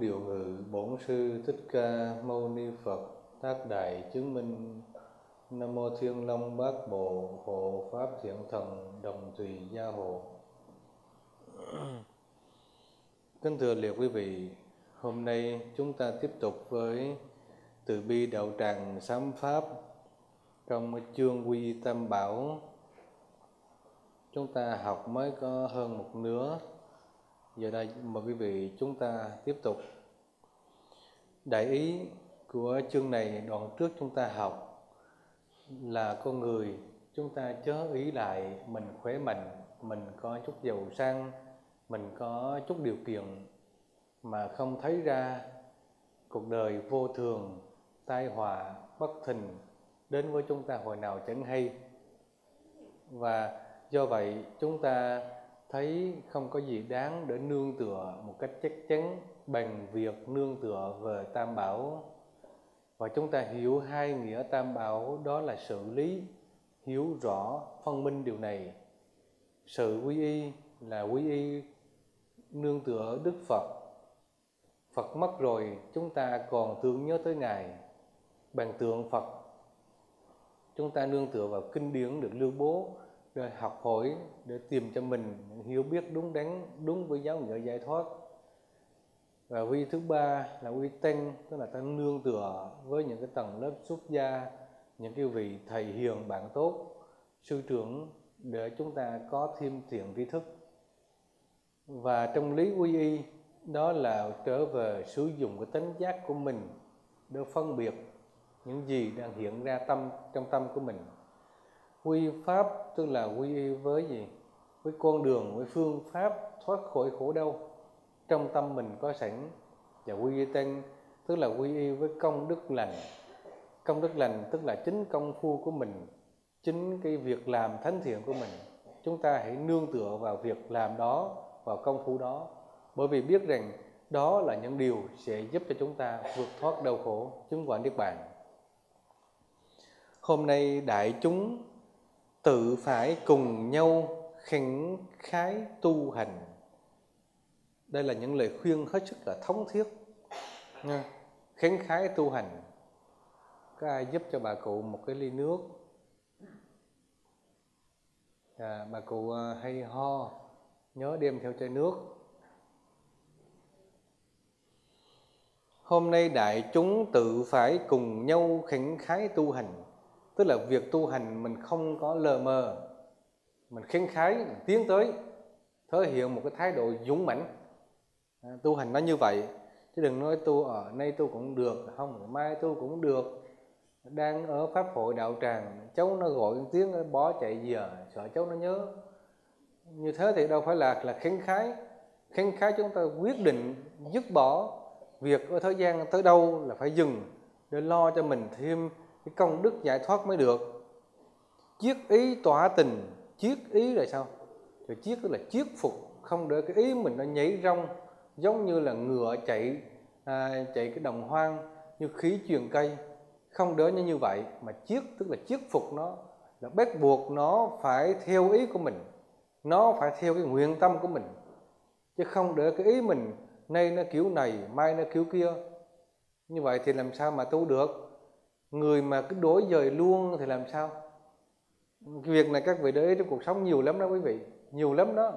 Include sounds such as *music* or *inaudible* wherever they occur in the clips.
điều ngự bổn sư thích ca mâu ni phật, tác đại chứng minh. Nam mô thiên long bát bộ, hộ pháp thiện thần, đồng tùy gia hộ. Kính thưa liệt quý vị, hôm nay chúng ta tiếp tục với từ bi đạo tràng sám pháp trong chương quy tam bảo. Chúng ta học mới có hơn một nửa giờ đây mời quý vị chúng ta tiếp tục đại ý của chương này, đoạn trước chúng ta học là con người chúng ta chớ ý lại mình khỏe mạnh, mình có chút giàu sang, mình có chút điều kiện mà không thấy ra cuộc đời vô thường, tai họa, bất thình đến với chúng ta hồi nào chẳng hay. Và do vậy chúng ta thấy không có gì đáng để nương tựa một cách chắc chắn bằng việc nương tựa về tam bảo. Và chúng ta hiểu hai nghĩa tam bảo, đó là sự lý, hiểu rõ, phân minh điều này. Sự quy y là quy y nương tựa đức phật. Phật mất rồi, chúng ta còn tưởng nhớ tới ngài. Bằng tượng phật, chúng ta nương tựa vào kinh điển được lưu bố để học hỏi để tìm cho mình hiểu biết đúng đắn, đúng với giáo nghĩa giải thoát. Và quy thứ ba là quy tăng, tức là ta nương tựa với những cái tầng lớp xuất gia, những cái vị thầy hiền bạn tốt, sư trưởng để chúng ta có thêm thiện tri thức. Và trong lý quy y, đó là trở về sử dụng cái tính giác của mình để phân biệt những gì đang hiện ra tâm, trong tâm của mình quy pháp, tức là quy y với gì? Với con đường với phương pháp thoát khỏi khổ đau. Trong tâm mình có sẵn và quy y tăng tức là quy y với công đức lành. Công đức lành tức là chính công phu của mình, chính cái việc làm thánh thiện của mình. Chúng ta hãy nương tựa vào việc làm đó, vào công phu đó. Bởi vì biết rằng đó là những điều sẽ giúp cho chúng ta vượt thoát đau khổ, chứng quả niết bàn. Hôm nay đại chúng tự phải cùng nhau khỉnh khái tu hành. Đây là những lời khuyên hết sức là thống thiết. Nha. Khái tu hành. Có ai giúp cho bà cụ một cái ly nước? À, bà cụ à, hay ho nhớ đem theo chai nước. Hôm nay đại chúng tự phải cùng nhau khánh khái tu hành tức là việc tu hành mình không có lờ mờ. Mình khen khái mình tiến tới thể hiện một cái thái độ dũng mãnh. À, tu hành nó như vậy chứ đừng nói tu ở nay tu cũng được không mai tu cũng được. Đang ở pháp hội đạo tràng cháu nó gọi tiếng nó bỏ chạy giờ sợ cháu nó nhớ. Như thế thì đâu phải là là khen khái. Khen khái chúng ta quyết định dứt bỏ việc ở thời gian tới đâu là phải dừng để lo cho mình thêm cái công đức giải thoát mới được. Chiết ý tỏa tình chiết ý là sao? Rồi chiết tức là chiết phục không để cái ý mình nó nhảy rong giống như là ngựa chạy à, chạy cái đồng hoang như khí truyền cây. Không đỡ như như vậy mà chiết tức là chiết phục nó là bắt buộc nó phải theo ý của mình. Nó phải theo cái nguyện tâm của mình. Chứ không để cái ý mình nay nó kiểu này mai nó kiểu kia. Như vậy thì làm sao mà tu được? Người mà cứ đối dời luôn thì làm sao? Cái việc này các vị để ý trong cuộc sống nhiều lắm đó quý vị. Nhiều lắm đó.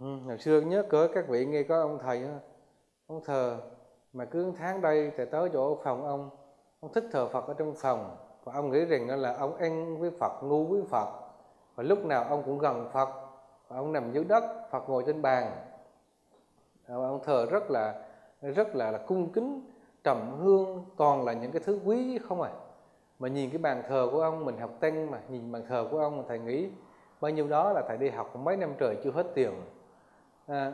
Ừ, hồi xưa nhớ cỡ các vị nghe có ông thầy ông thờ mà cứ tháng đây thì tới chỗ phòng ông ông thích thờ phật ở trong phòng. Và ông nghĩ rằng là ông ăn với phật ngu với phật. Và lúc nào ông cũng gần phật. Và ông nằm dưới đất phật ngồi trên bàn. Và ông thờ rất là rất là, là cung kính trầm hương toàn là những cái thứ quý không à? Mà nhìn cái bàn thờ của ông mình học tăng mà nhìn bàn thờ của ông thầy nghĩ bao nhiêu đó là thầy đi học mấy năm trời chưa hết tiền. À,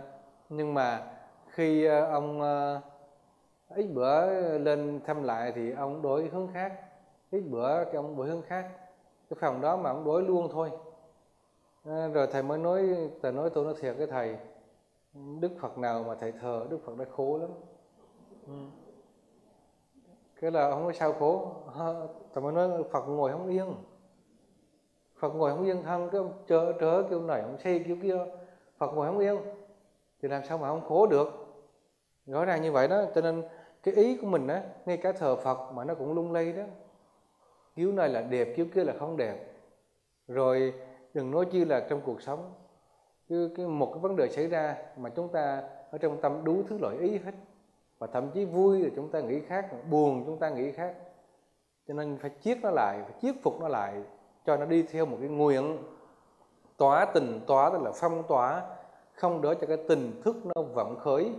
nhưng mà khi ờ, ông ờ, ít bữa lên thăm lại thì ông đổi hướng khác ít bữa cái ông đổi hướng khác. Cái phòng đó mà ông đổi luôn thôi. À, rồi thầy mới nói thầy nói tôi nói thiệt cái thầy đức phật nào mà thầy thờ đức phật đã khổ lắm. Ừ cái là không có sao khổ. Tại mà nói phật ngồi không yên. Phật ngồi không yên thân, cái ông chớ trớ kêu này, ông xây kêu kia. Phật ngồi không yên, thì làm sao mà không khổ được? Rõ ràng như vậy đó. Cho nên cái ý của mình á, ngay cả thờ phật mà nó cũng lung lay đó. Kiếu này là đẹp kiếu kia là không đẹp. Rồi đừng nói chi là trong cuộc sống cứ cái một cái vấn đề xảy ra mà chúng ta ở trong tâm đủ thứ loại ý hết và thậm chí vui là chúng ta nghĩ khác, buồn chúng ta nghĩ khác. Cho nên phải chiết nó lại, phải chiết phục nó lại, cho nó đi theo một cái nguyện tỏa tình, tỏa tức là phong tỏa, không để cho cái tình thức nó vận khởi.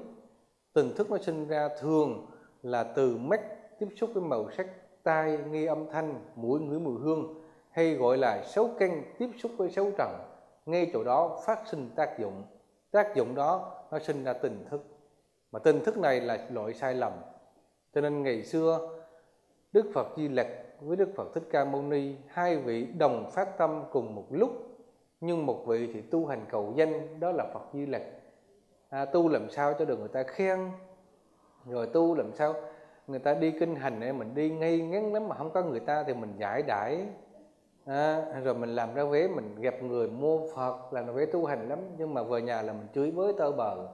Tình thức nó sinh ra thường là từ mắt tiếp xúc với màu sắc, tai nghe âm thanh, mũi, ngửi mùi hương, hay gọi là xấu căn tiếp xúc với xấu trần. Ngay chỗ đó phát sinh tác dụng. Tác dụng đó nó sinh ra tình thức mà tình thức này là loại sai lầm. Cho nên ngày xưa Đức Phật Di Lặc với Đức Phật Thích Ca Mâu Ni hai vị đồng phát tâm cùng một lúc nhưng một vị thì tu hành cầu danh đó là Phật Di Lặc. À, tu làm sao cho được người ta khen? Rồi tu làm sao? Người ta đi kinh hành này mình đi ngay ngắn lắm mà không có người ta thì mình giải đãi. À, rồi mình làm ra vé mình gặp người mua Phật làm ra vé tu hành lắm nhưng mà về nhà là mình chửi với tơ bờ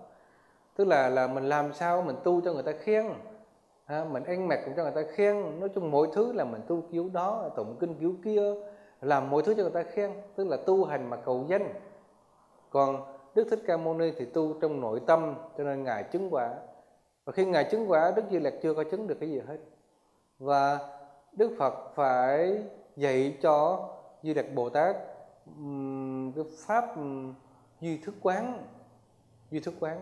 tức là là mình làm sao mình tu cho người ta khen. Ha, mình ăn mặc cũng cho người ta khen. Nói chung mọi thứ là mình tu cứu đó tụng kinh cứu kia làm mọi thứ cho người ta khen. Tức là tu hành mà cầu danh. Còn Đức Thích Ca Mâu Ni thì tu trong nội tâm cho nên ngài chứng quả. Và khi ngài chứng quả Đức Di Lặc chưa có chứng được cái gì hết. Và Đức Phật phải dạy cho Di Lặc Bồ Tát cái pháp duy thức quán. Duy thức quán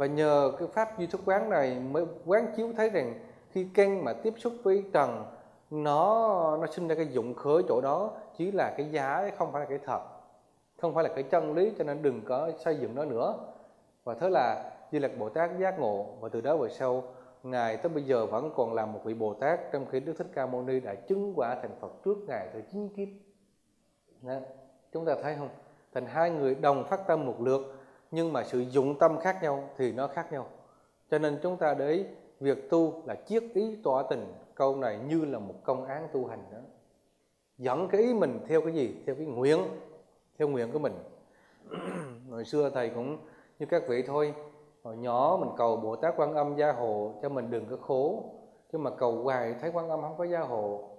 và nhờ cái pháp duy thức quán này mới quán chiếu thấy rằng khi căn mà tiếp xúc với trần, nó nó sinh ra cái dụng khởi chỗ đó chỉ là cái giá, không phải là cái thật. Không phải là cái chân lý, cho nên đừng có xây dựng nó nữa. Và thế là Di Lặc Bồ Tát giác ngộ, và từ đó về sau, ngài tới bây giờ vẫn còn là một vị Bồ Tát, trong khi Đức Thích Ca Mâu Ni đã chứng quả thành Phật trước ngài từ chín kiếp. Đó. chúng ta thấy không? Thành hai người đồng phát tâm một lượt nhưng mà sự dụng tâm khác nhau thì nó khác nhau. Cho nên chúng ta để ý, việc tu là chiết ý tỏa tình. Câu này như là một công án tu hành đó. Dẫn cái ý mình theo cái gì? Theo cái nguyện, theo nguyện của mình. *clears throat* Hồi xưa thầy cũng như các vị thôi, hồi nhỏ mình cầu bồ tát quan âm gia hộ cho mình đừng có khổ. Chứ mà cầu hoài thấy quan âm không có gia hộ.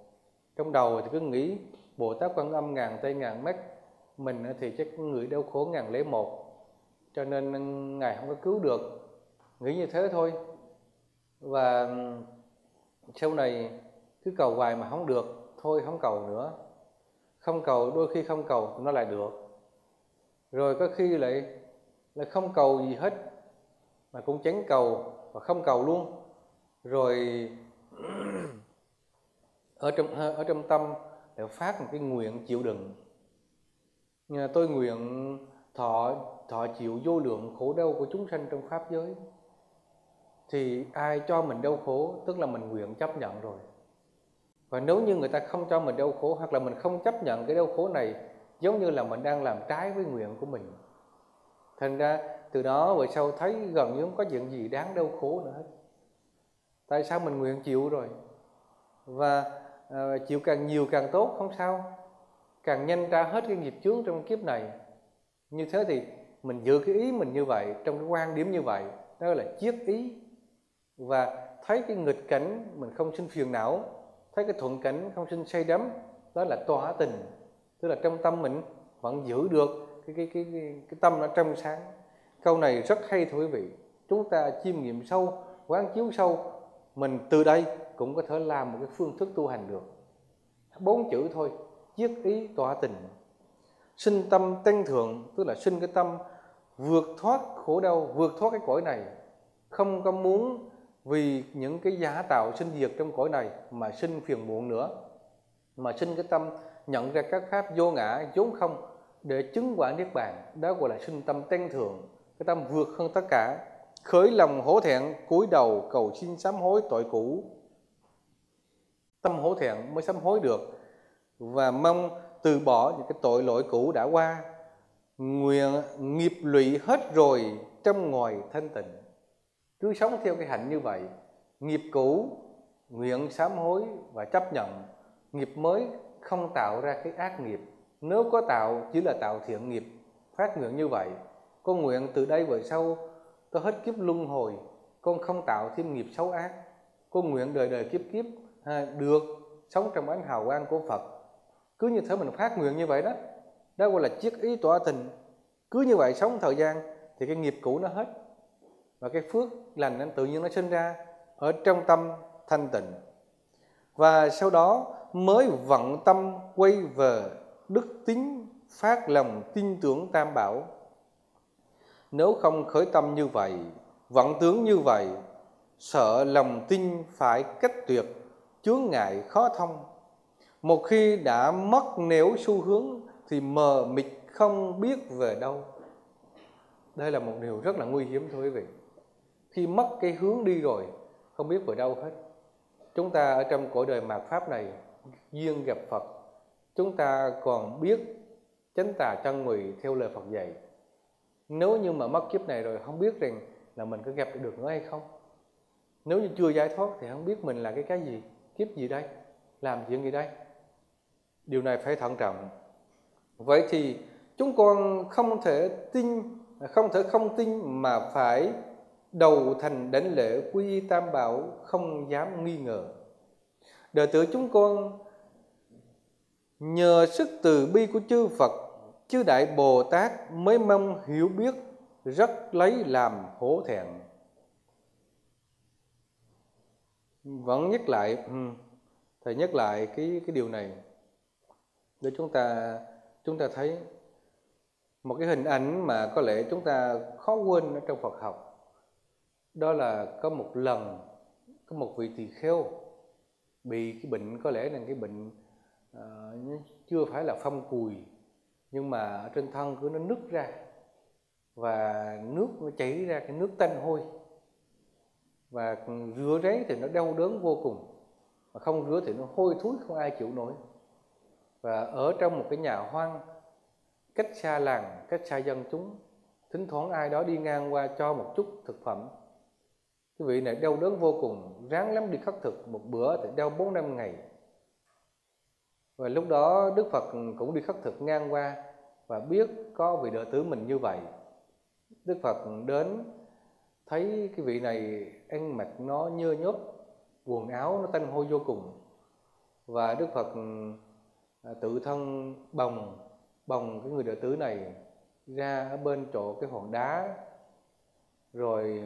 Trong đầu thì cứ nghĩ, bồ tát quan âm ngàn tay ngàn mắt mình thì chắc người đau khổ ngàn lấy một cho nên ngài không có cứu được. Nghĩ như thế thôi. Và sau này cứ cầu hoài mà không được. Thôi không cầu nữa. Không cầu, đôi khi không cầu nó lại được. Rồi có khi lại lại không cầu gì hết, mà cũng chán cầu và không cầu luôn. Rồi, *clears throat* ở trong ở trong tâm lại phát một cái nguyện chịu đựng. Tôi nguyện thọ thọ chịu vô lượng khổ đau của chúng sanh trong pháp giới. Thì ai cho mình đau khổ tức là mình nguyện chấp nhận rồi. Và nếu như người ta không cho mình đau khổ hoặc là mình không chấp nhận cái đau khổ này giống như là mình đang làm trái với nguyện của mình. Thành ra từ đó về sau thấy gần như không có chuyện gì đáng đau khổ nữa hết. Tại sao mình nguyện chịu rồi? Và à, chịu càng nhiều càng tốt không sao. Càng nhanh ra hết cái nghiệp chướng trong kiếp này. Như thế thì mình giữ cái ý mình như vậy trong cái quan điểm như vậy đó là chiết ý. Và thấy cái nghịch cảnh mình không sinh phiền não thấy cái thuận cảnh không sinh say đắm đó là tỏa tình. Tức là trong tâm mình vẫn giữ được cái cái cái cái, cái tâm nó trong sáng. Câu này rất hay thưa quý vị. Chúng ta chiêm nghiệm sâu quán chiếu sâu mình từ đây cũng có thể làm một cái phương thức tu hành được. Bốn chữ thôi chiết ý tỏa tình. Sinh tâm tăng thượng tức là sinh cái tâm vượt thoát khổ đau, vượt thoát cái cõi này. Không có muốn vì những cái giả tạo sinh diệt trong cõi này mà sinh phiền muộn nữa, mà sinh cái tâm nhận ra các pháp vô ngã, vốn không, để chứng quả niết bàn. Đó gọi là sinh tâm tăng thượng cái tâm vượt hơn tất cả. Khởi lòng hổ thẹn, cúi đầu cầu xin sám hối tội cũ. Tâm hổ thẹn mới sám hối được, và mong từ bỏ những cái tội lỗi cũ đã qua nguyện nghiệp lụy hết rồi trong ngoài thanh tịnh. Cứ sống theo cái hạnh như vậy nghiệp cũ nguyện sám hối và chấp nhận. Nghiệp mới không tạo ra cái ác nghiệp. Nếu có tạo chỉ là tạo thiện nghiệp phát nguyện như vậy. Con nguyện từ đây về sau tôi hết kiếp luân hồi. Con không tạo thêm nghiệp xấu ác. Con nguyện đời đời kiếp kiếp ha, được sống trong ánh hào quang của Phật. Cứ như thế mình phát nguyện như vậy đó đó gọi là chiếc ý tỏa tình cứ như vậy sống thời gian thì cái nghiệp cũ nó hết. Và cái phước lành nó tự nhiên nó sinh ra ở trong tâm thanh tịnh. Và sau đó mới vận tâm quay về đức tính, phát lòng tin tưởng tam bảo. Nếu không khởi tâm như vậy, vận tướng như vậy, sợ lòng tin phải cách tuyệt, chướng ngại khó thông. Một khi đã mất nẻo xu hướng thì mờ mịt không biết về đâu. Đây là một điều rất là nguy hiểm thôi quý vị. Khi mất cái hướng đi rồi, không biết về đâu hết. Chúng ta ở trong cõi đời mạt pháp này, duyên gặp phật. Chúng ta còn biết chánh tà chân ngụy theo lời phật dạy. Nếu như mà mất kiếp này rồi, không biết rằng là mình có gặp được nữa hay không? Nếu như chưa giải thoát thì không biết mình là cái cái gì, kiếp gì đây, làm chuyện gì đây? Điều này phải thận trọng vậy thì chúng con không thể tin, không thể không tin mà phải đầu thành đảnh lễ quy tam bảo không dám nghi ngờ. Đệ tử chúng con, nhờ sức từ bi của chư Phật, chư đại Bồ Tát mới mong hiểu biết, rất lấy làm hổ thẹn. Vẫn nhắc lại ừ, thầy nhắc lại cái cái điều này. Để chúng ta chúng ta thấy một cái hình ảnh mà có lẽ chúng ta khó quên ở trong Phật học. Đó là có một lần có một vị tỳ kheo bị cái bệnh có lẽ là cái bệnh uh, chưa phải là phong cùi nhưng mà ở trên thân cứ nó nứt ra và nước nó chảy ra cái nước tanh hôi. Và rửa ráy thì nó đau đớn vô cùng mà không rửa thì nó hôi thối không ai chịu nổi và ở trong một cái nhà hoang, cách xa làng, cách xa dân chúng, thỉnh thoảng ai đó đi ngang qua cho một chút thực phẩm. Cái vị này đau đớn vô cùng, ráng lắm đi khắc thực một bữa thì đau bốn năm ngày. Và lúc đó Đức Phật cũng đi khắc thực ngang qua và biết có vị đệ tử mình như vậy. Đức Phật đến, thấy cái vị này ăn mặc nó nhơ nhớp, quần áo nó tanh hôi vô cùng. Và Đức Phật À, tự thân bồng bồng cái người đệ tử này ra ở bên chỗ cái hòn đá rồi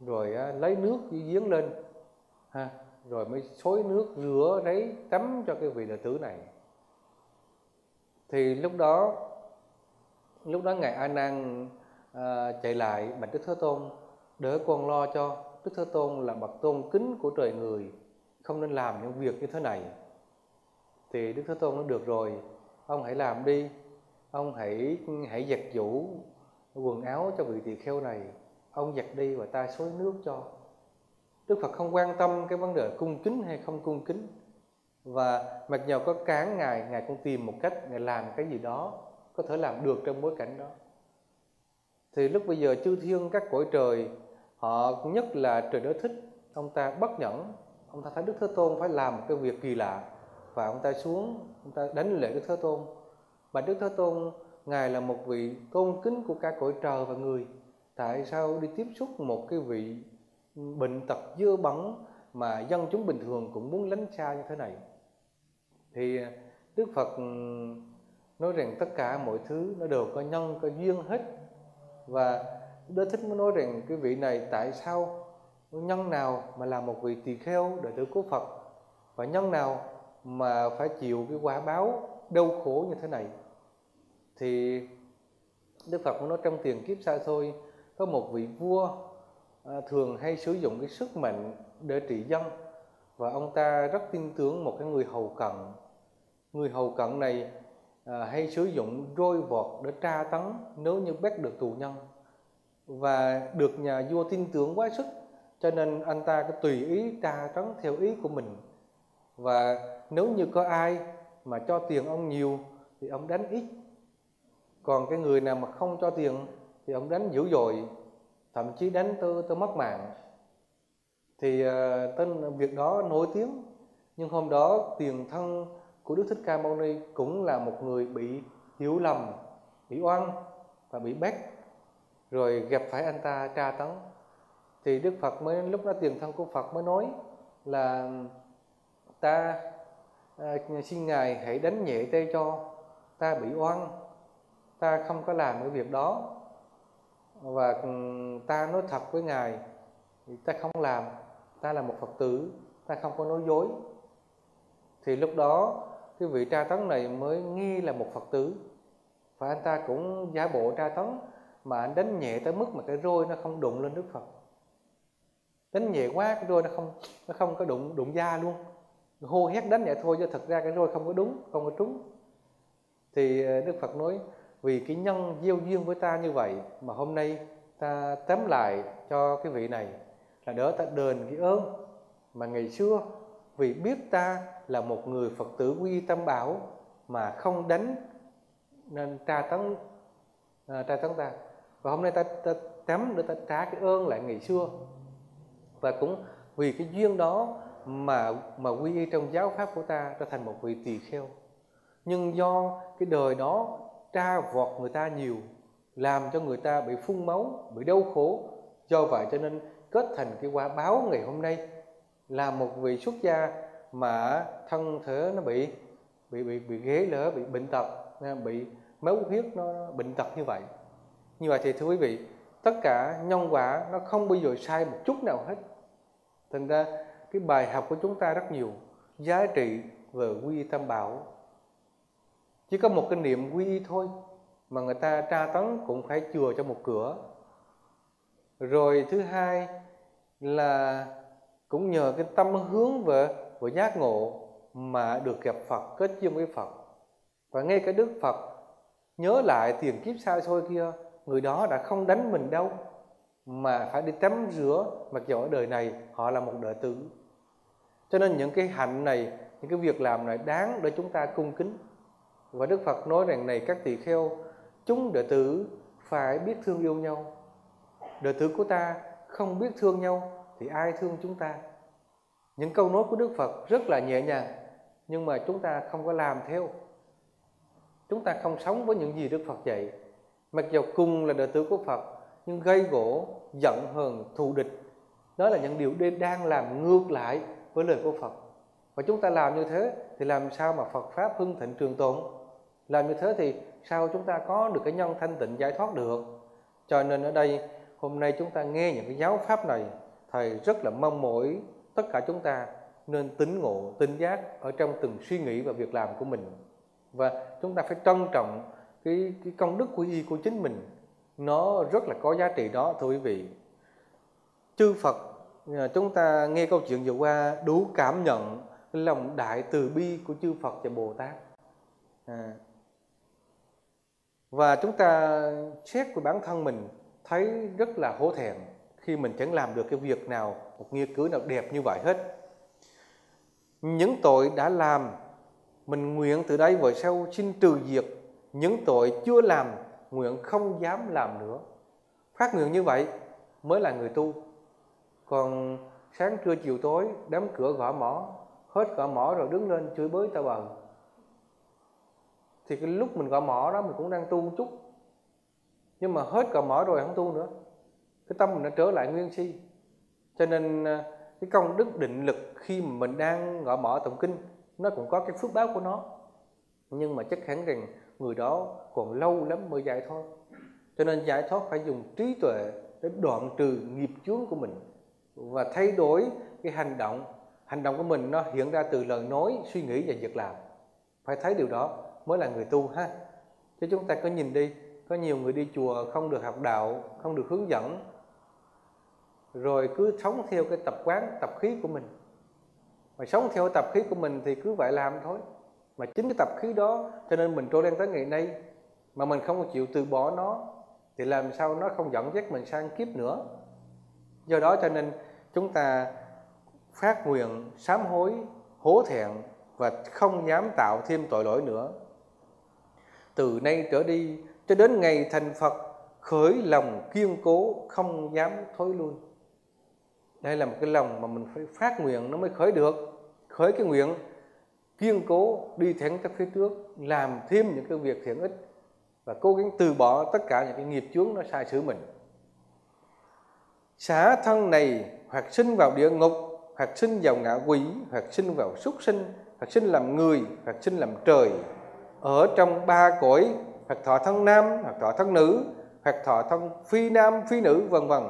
rồi lấy nước giếng lên ha rồi mới xối nước rửa lấy tắm cho cái vị đệ tử này. Thì lúc đó lúc đó ngài a nan à, chạy lại bạch đức thế tôn để con lo cho đức thế tôn là bậc tôn kính của trời người không nên làm những việc như thế này thì đức thế tôn nó được rồi, ông hãy làm đi. Ông hãy hãy giặt vũ quần áo cho vị tỳ kheo này. Ông giặt đi và ta xối nước cho. Đức Phật không quan tâm cái vấn đề cung kính hay không cung kính. Và mặc dầu có cán ngài ngài cũng tìm một cách, ngài làm cái gì đó, có thể làm được trong bối cảnh đó. Thì lúc bây giờ chư thiên các cõi trời, họ nhất là trời đất thích, ông ta bất nhẫn. Ông ta thấy đức thế tôn phải làm một cái việc kỳ lạ và ông ta xuống, ông ta đánh lễ đức thế tôn. Và đức thế tôn, ngài là một vị tôn kính của cả cõi trời và người. Tại sao đi tiếp xúc một cái vị bệnh tật dơ bẩn mà dân chúng bình thường cũng muốn lánh xa như thế này? Thì à, đức phật ừ, nói rằng tất cả mọi thứ nó đều có nhân, có duyên hết. Và đức Thích mới nói rằng cái vị này tại sao nhân nào mà là một vị tỳ kheo, đệ tử của Phật? Và nhân nào mà phải chịu cái quả báo đau khổ như thế này. Thì Đức Phật cũng nói trong tiền kiếp xa xôi có một vị vua à, thường hay sử dụng cái sức mạnh để trị dân. Và ông ta rất tin tưởng một cái người hầu cận. Người hầu cận này à, hay sử dụng roi vọt để tra tấn nếu như bắt được tù nhân. Và được nhà vua tin tưởng quá sức cho nên anh ta cứ tùy ý tra tấn theo ý của mình và nếu như có ai mà cho tiền ông nhiều thì ông đánh ít. Còn cái người nào mà không cho tiền thì ông đánh dữ dội thậm chí đánh tôi tôi mất mạng. Thì ờ, tên việc đó nổi tiếng. Nhưng hôm đó tiền thân của Đức Thích Ca Mâu Ni cũng là một người bị hiểu lầm, bị oan và bị bắt rồi gặp phải anh ta tra tấn. Thì Đức Phật mới lúc đó tiền thân của Phật mới nói là ta à, xin ngài hãy đánh nhẹ tay cho ta bị oan. Ta không có làm cái việc đó. Và ừ, ta nói thật với ngài ta không làm. Ta là một phật tử ta không có nói dối. Thì lúc đó cái vị tra tấn này mới nghi là một phật tử. Và anh ta cũng giả bộ tra tấn mà anh đánh nhẹ tới mức mà cái roi nó không đụng lên đức phật. Đánh nhẹ quá cái roi nó không nó không có đụng đụng da luôn hô hét đánh nhẹ thôi chứ thật ra cái roi không có đúng không có trúng. Thì ờ, đức phật nói vì cái nhân gieo duyên với ta như vậy mà hôm nay ta tém lại cho cái vị này là đỡ ta đền cái ơn mà ngày xưa vì biết ta là một người Phật tử quy tâm bảo mà không đánh nên tra tấn à, tra tấn ta. Và hôm nay ta, ta tắm để ta trả cái ơn lại ngày xưa. Và cũng vì cái duyên đó mà mà quy y trong giáo pháp của ta trở thành một vị tỳ kheo. Nhưng do cái đời đó tra vọt người ta nhiều, làm cho người ta bị phun máu, bị đau khổ, do vậy cho nên kết thành cái quả báo ngày hôm nay là một vị xuất gia mà thân thể nó bị bị bị bị ghế lỡ bị bệnh tật à, bị máu huyết nó bệnh tật như vậy. Như vậy thì thưa quý vị, tất cả nhân quả nó không bao giờ sai một chút nào hết. Thành ra cái bài học của chúng ta rất nhiều. Giá trị về quy tâm bảo. Chỉ có một cái niệm quy y thôi mà người ta tra tấn cũng phải chừa cho một cửa. Rồi thứ hai là cũng nhờ cái tâm hướng về về giác ngộ mà được gặp Phật, kết duyên với Phật. Và ngay cả Đức Phật, nhớ lại tiền kiếp xa xôi kia, người đó đã không đánh mình đâu, mà phải đi tắm rửa, mặc dù ở đời này họ là một đệ tử cho nên những cái hạnh này, những cái việc làm này đáng để chúng ta cung kính. Và Đức Phật nói rằng này, các tỳ kheo, chúng đệ tử phải biết thương yêu nhau. Đệ tử của ta không biết thương nhau thì ai thương chúng ta? Những câu nói của Đức Phật rất là nhẹ nhàng, nhưng mà chúng ta không có làm theo. Chúng ta không sống với những gì Đức Phật dạy. Mặc dù cùng là đệ tử của Phật, nhưng gây gỗ, giận hờn, thù địch, đó là những điều đang làm ngược lại với lời của Phật. Và chúng ta làm như thế thì làm sao mà Phật pháp hưng thịnh trường tồn? Làm như thế thì sao chúng ta có được cái nhân thanh tịnh giải thoát được? Cho nên ở đây hôm nay chúng ta nghe những cái giáo pháp này thầy rất là mong mỏi tất cả chúng ta nên tính ngộ tinh giác ở trong từng suy nghĩ và việc làm của mình. Và chúng ta phải trân trọng cái, cái công đức của y của chính mình. Nó rất là có giá trị đó thưa quý vị. Chư Phật chúng ta nghe câu chuyện vừa qua, đủ cảm nhận lòng đại từ bi của chư Phật và Bồ Tát. À. và chúng ta xét của bản thân mình, thấy rất là hổ thẹn khi mình chẳng làm được cái việc nào, một nghiên cứu nào đẹp như vậy hết. Những tội đã làm, mình nguyện từ đây về sau xin trừ diệt. Những tội chưa làm, nguyện không dám làm nữa. Phát nguyện như vậy mới là người tu còn sáng trưa chiều tối, đám cửa gõ mỏ hết gõ mỏ rồi đứng lên chửi bới tao bờ thì cái lúc mình gõ mỏ đó mình cũng đang tu một chút. Nhưng mà hết gõ mỏ rồi không tu nữa. Cái tâm mình đã trở lại nguyên si. Cho nên à, cái công đức định lực khi mà mình đang gõ mỏ tụng kinh, nó cũng có cái phước báo của nó. Nhưng mà chắc hẳn rằng người đó còn lâu lắm mới giải thoát. Cho nên giải thoát phải dùng trí tuệ để đoạn trừ nghiệp chướng của mình và thay đổi cái hành động. Hành động của mình nó hiện ra từ lời nói, suy nghĩ và việc làm. Phải thấy điều đó mới là người tu ha. Chứ chúng ta có nhìn đi, có nhiều người đi chùa không được học đạo, không được hướng dẫn, rồi cứ sống theo cái tập quán, tập khí của mình. Mà sống theo tập khí của mình thì cứ vậy làm thôi. Mà chính cái tập khí đó, cho nên mình trôi lên tới ngày nay, mà mình không chịu từ bỏ nó, thì làm sao nó không dẫn dắt mình sang kiếp nữa? Do đó cho nên chúng ta phát nguyện sám hối hố thẹn và không dám tạo thêm tội lỗi nữa. Từ nay trở đi, cho đến ngày thành Phật, khởi lòng kiên cố, không dám thối lui. Đây là một cái lòng mà mình phải phát nguyện nó mới khởi được. Khởi cái nguyện kiên cố đi thẳng tới phía trước, làm thêm những cái việc thiện ích và cố gắng từ bỏ tất cả những cái nghiệp chướng nó sai sử mình. Xả thân này hoặc sinh vào địa ngục, hoặc sinh vào ngạ quỷ, hoặc sinh vào súc sinh, hoặc sinh làm người, hoặc sinh làm trời. Ở trong ba cõi, hoặc thọ thân nam, hoặc thọ thân nữ, hoặc thọ thân phi nam, phi nữ, vân vân.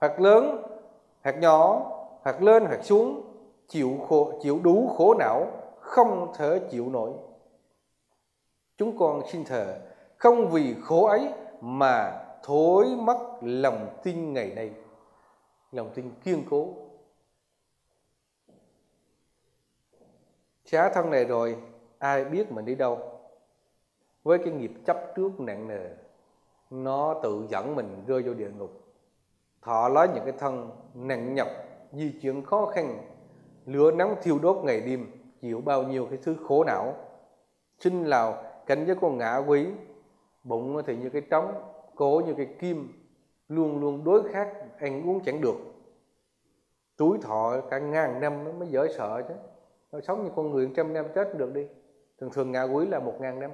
Hoặc lớn, hoặc nhỏ, hoặc lên, hoặc xuống, chịu khổ, chịu đủ khổ não, không thể chịu nổi. Chúng con xin thề, không vì khổ ấy mà thối mất lòng tin ngày nay lòng tin kiên cố. Xá thân này rồi, ai biết mình đi đâu. Với cái nghiệp chấp trước nặng nề, nó tự dẫn mình rơi vô địa ngục. Thọ lấy những cái thân nặng nhọc, di chuyển khó khăn, lửa nắng thiêu đốt ngày đêm, chịu bao nhiêu cái thứ khổ não. Sinh lào, cảnh với con ngã quý bụng thì như cái trống, cổ như cái kim, luôn luôn đối khác ăn uống chẳng được. Túi thọ cả ngàn năm nó mới dễ sợ chứ. Nó sống như con người trăm năm chết được đi. Thường thường ngạ quý là một ngàn năm.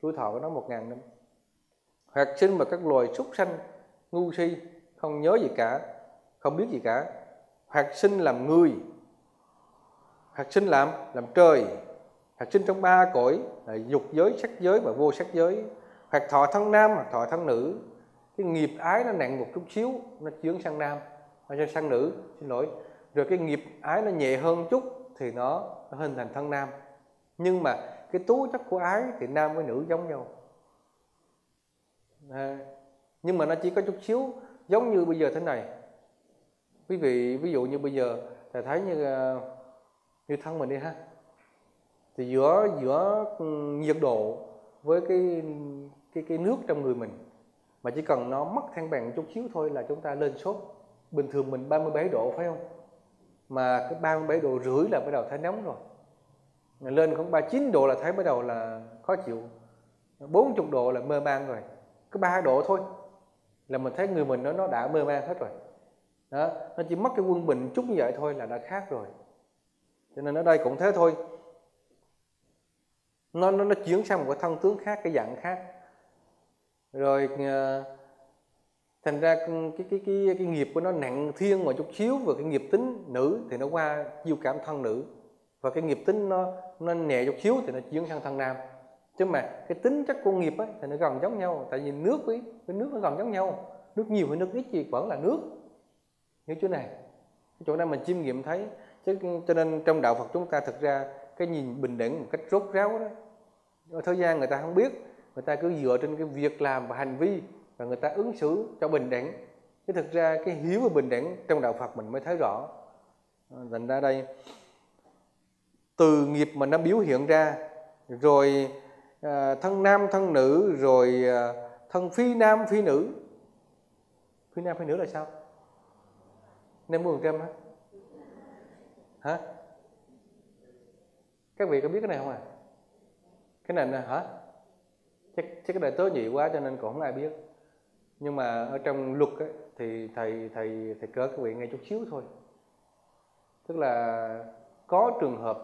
Tuổi thọ của nó một ngàn năm. Hoặc sinh vào các loài súc sanh, ngu si, không nhớ gì cả, không biết gì cả. Hoặc sinh làm người. Hoặc sinh làm làm trời. Hoặc sinh trong ba cõi, là dục giới, sắc giới và vô sắc giới. Hoặc thọ thân nam, hoặc thọ thân nữ cái nghiệp ái nó nặng một chút xíu nó chuyển sang nam hoặc sang nữ xin lỗi. Rồi cái nghiệp ái nó nhẹ hơn chút thì nó, nó hình thành thân nam. Nhưng mà cái tố chất của ái thì nam với nữ giống nhau. À, nhưng mà nó chỉ có chút xíu giống như bây giờ thế này. Quý vị ví dụ như bây giờ thầy thấy như à, như thân mình đi ha. Thì giữa giữa nhiệt độ với cái cái cái nước trong người mình mà chỉ cần nó mất thăng bằng chút xíu thôi là chúng ta lên sốt bình thường mình 37 độ, phải không? Mà cái 37 độ rưỡi là bắt đầu thấy nóng rồi. Lên khoảng 39 độ là thấy bắt đầu là khó chịu. 40 độ là mơ man rồi. Cứ 3 độ thôi là mình thấy người mình nó nó đã mơ man hết rồi. Đó, nó chỉ mất cái quân bình chút như vậy thôi là đã khác rồi. Cho nên ở đây cũng thế thôi. Nó nó nó chuyển sang một cái thân tướng khác, cái dạng khác rồi ờ, thành ra cái cái cái cái nghiệp của nó nặng thiên một chút xíu và cái nghiệp tính nữ thì nó qua chiêu cảm thân nữ. Và cái nghiệp tính nó nó nhẹ chút xíu thì nó chuyển sang thân nam. Chứ mà cái tính chất của nghiệp ấy, thì nó gần giống nhau. Tại vì nước với cái nước nó gần giống nhau. Nước nhiều hay nước ít gì vẫn là nước. Như chỗ này? Cái chỗ này mình chiêm nghiệm thấy. Chứ cho nên trong đạo Phật chúng ta thực ra cái nhìn bình đẳng một cách rốt ráo đó ở thời gian người ta không biết người ta cứ dựa trên cái việc làm và hành vi và người ta ứng xử cho bình đẳng. Chứ thực ra cái hiếu và bình đẳng trong đạo Phật mình mới thấy rõ. À, thành ra đây từ nghiệp mà nó biểu hiện ra rồi à, thân nam thân nữ rồi à, thân phi nam phi nữ. Phi nam phi nữ là sao? Năm mươi phần trăm hả? Hả? Các vị có biết cái này không à? Cái này là hả? Chắc chắc cái này tớ nhị quá cho nên cũng không ai biết. Nhưng mà ở trong luật ấy, thì thầy thầy thầy cỡ các vị nghe chút xíu thôi. Tức là có trường hợp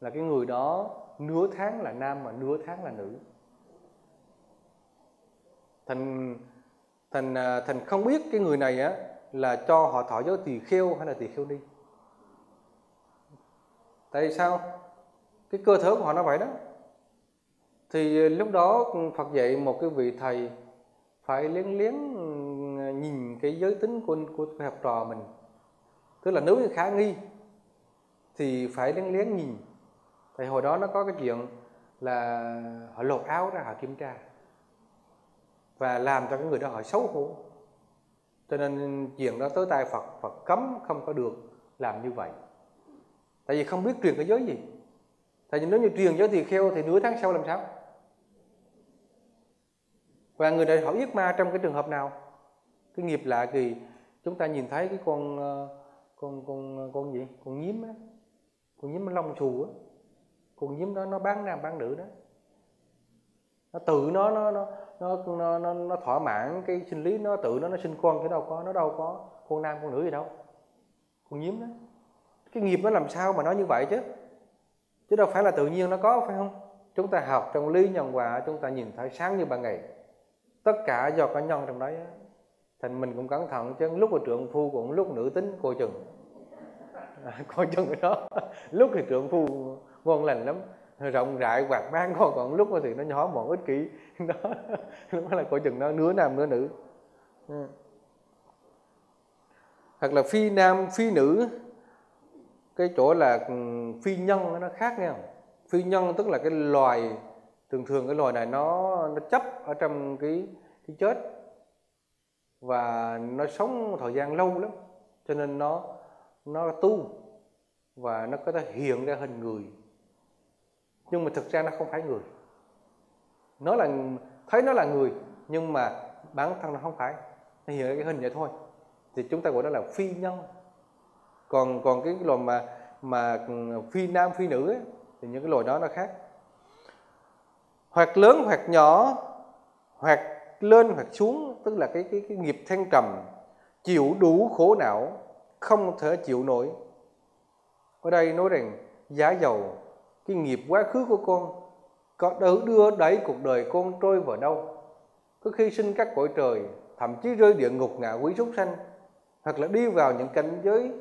là cái người đó nửa tháng là nam mà nửa tháng là nữ. Thành thành à, thành không biết cái người này á là cho họ thọ giới tỳ kheo hay là tỳ kheo đi tại sao? Cái cơ thể của họ nó vậy đó thì ờ, lúc đó Phật dạy một cái vị thầy phải liếng liếng ờ, nhìn cái giới tính của của học trò mình. Tức là nếu như khả nghi thì phải liếng liếng nhìn. Tại hồi đó nó có cái chuyện là họ lột áo ra, họ kiểm tra và làm cho cái người đó họ xấu hổ. Cho nên chuyện đó tới tay Phật Phật cấm không có được làm như vậy. Tại vì không biết truyền cái giới gì tại vì nếu như truyền cho thì kheo thì nửa tháng sau làm sao? Và người này họ yết ma trong cái trường hợp nào? Cái nghiệp lạ kỳ chúng ta nhìn thấy cái con ờ, con con con gì? Con nhím á. Con nhím lông xù á. Con nhím đó nó bán nam bán nữ đó. Nó tự nó nó nó nó nó nó, nó thỏa mãn cái sinh lý nó tự nó nó sinh con cái đâu có nó đâu có con nam con nữ gì đâu. Con nhím đó. Cái nghiệp nó làm sao mà nó như vậy chứ? Chứ đâu phải là tự nhiên nó có phải không? Chúng ta học trong lý nhân quả chúng ta nhìn thấy sáng như ban ngày. Tất cả do có nhân trong đấy thành mình cũng cẩn thận chứ lúc mà trượng phu cũng lúc nữ tính cô chừng. À, *laughs* coi chừng đó. Lúc thì trượng phu ngon lành lắm. Rộng rãi quạt mang còn còn lúc thì nó nhỏ mọn ích kỷ. *laughs* Đó. Lúc đó là cô chừng nó nửa nam nửa nữ. Ừ. hoặc là phi nam phi nữ cái chỗ là ừ, phi nhân nó khác nha phi nhân tức là cái loài, thường thường cái loài này nó nó chấp ở trong cái cái chết và nó sống thời gian lâu lắm, cho nên nó nó tu và nó có thể hiện ra hình người. Nhưng mà thực ra nó không phải người. Nó là, thấy nó là người, nhưng mà bản thân nó không phải. Nó hiện ra cái hình vậy thôi. Thì chúng ta gọi đó là phi nhân còn còn cái loài mà mà phi nam phi nữ ấy, thì những cái loài đó nó khác. Hoặc lớn hoặc nhỏ hoặc lên hoặc xuống tức là cái cái cái nghiệp thăng trầm chịu đủ khổ não không thể chịu nổi. Ở đây nói rằng giá dầu cái nghiệp quá khứ của con có đưa đẩy cuộc đời con trôi vào đâu. Có khi sinh các cõi trời thậm chí rơi địa ngục ngạ quỷ súc sanh hoặc là đi vào những cảnh giới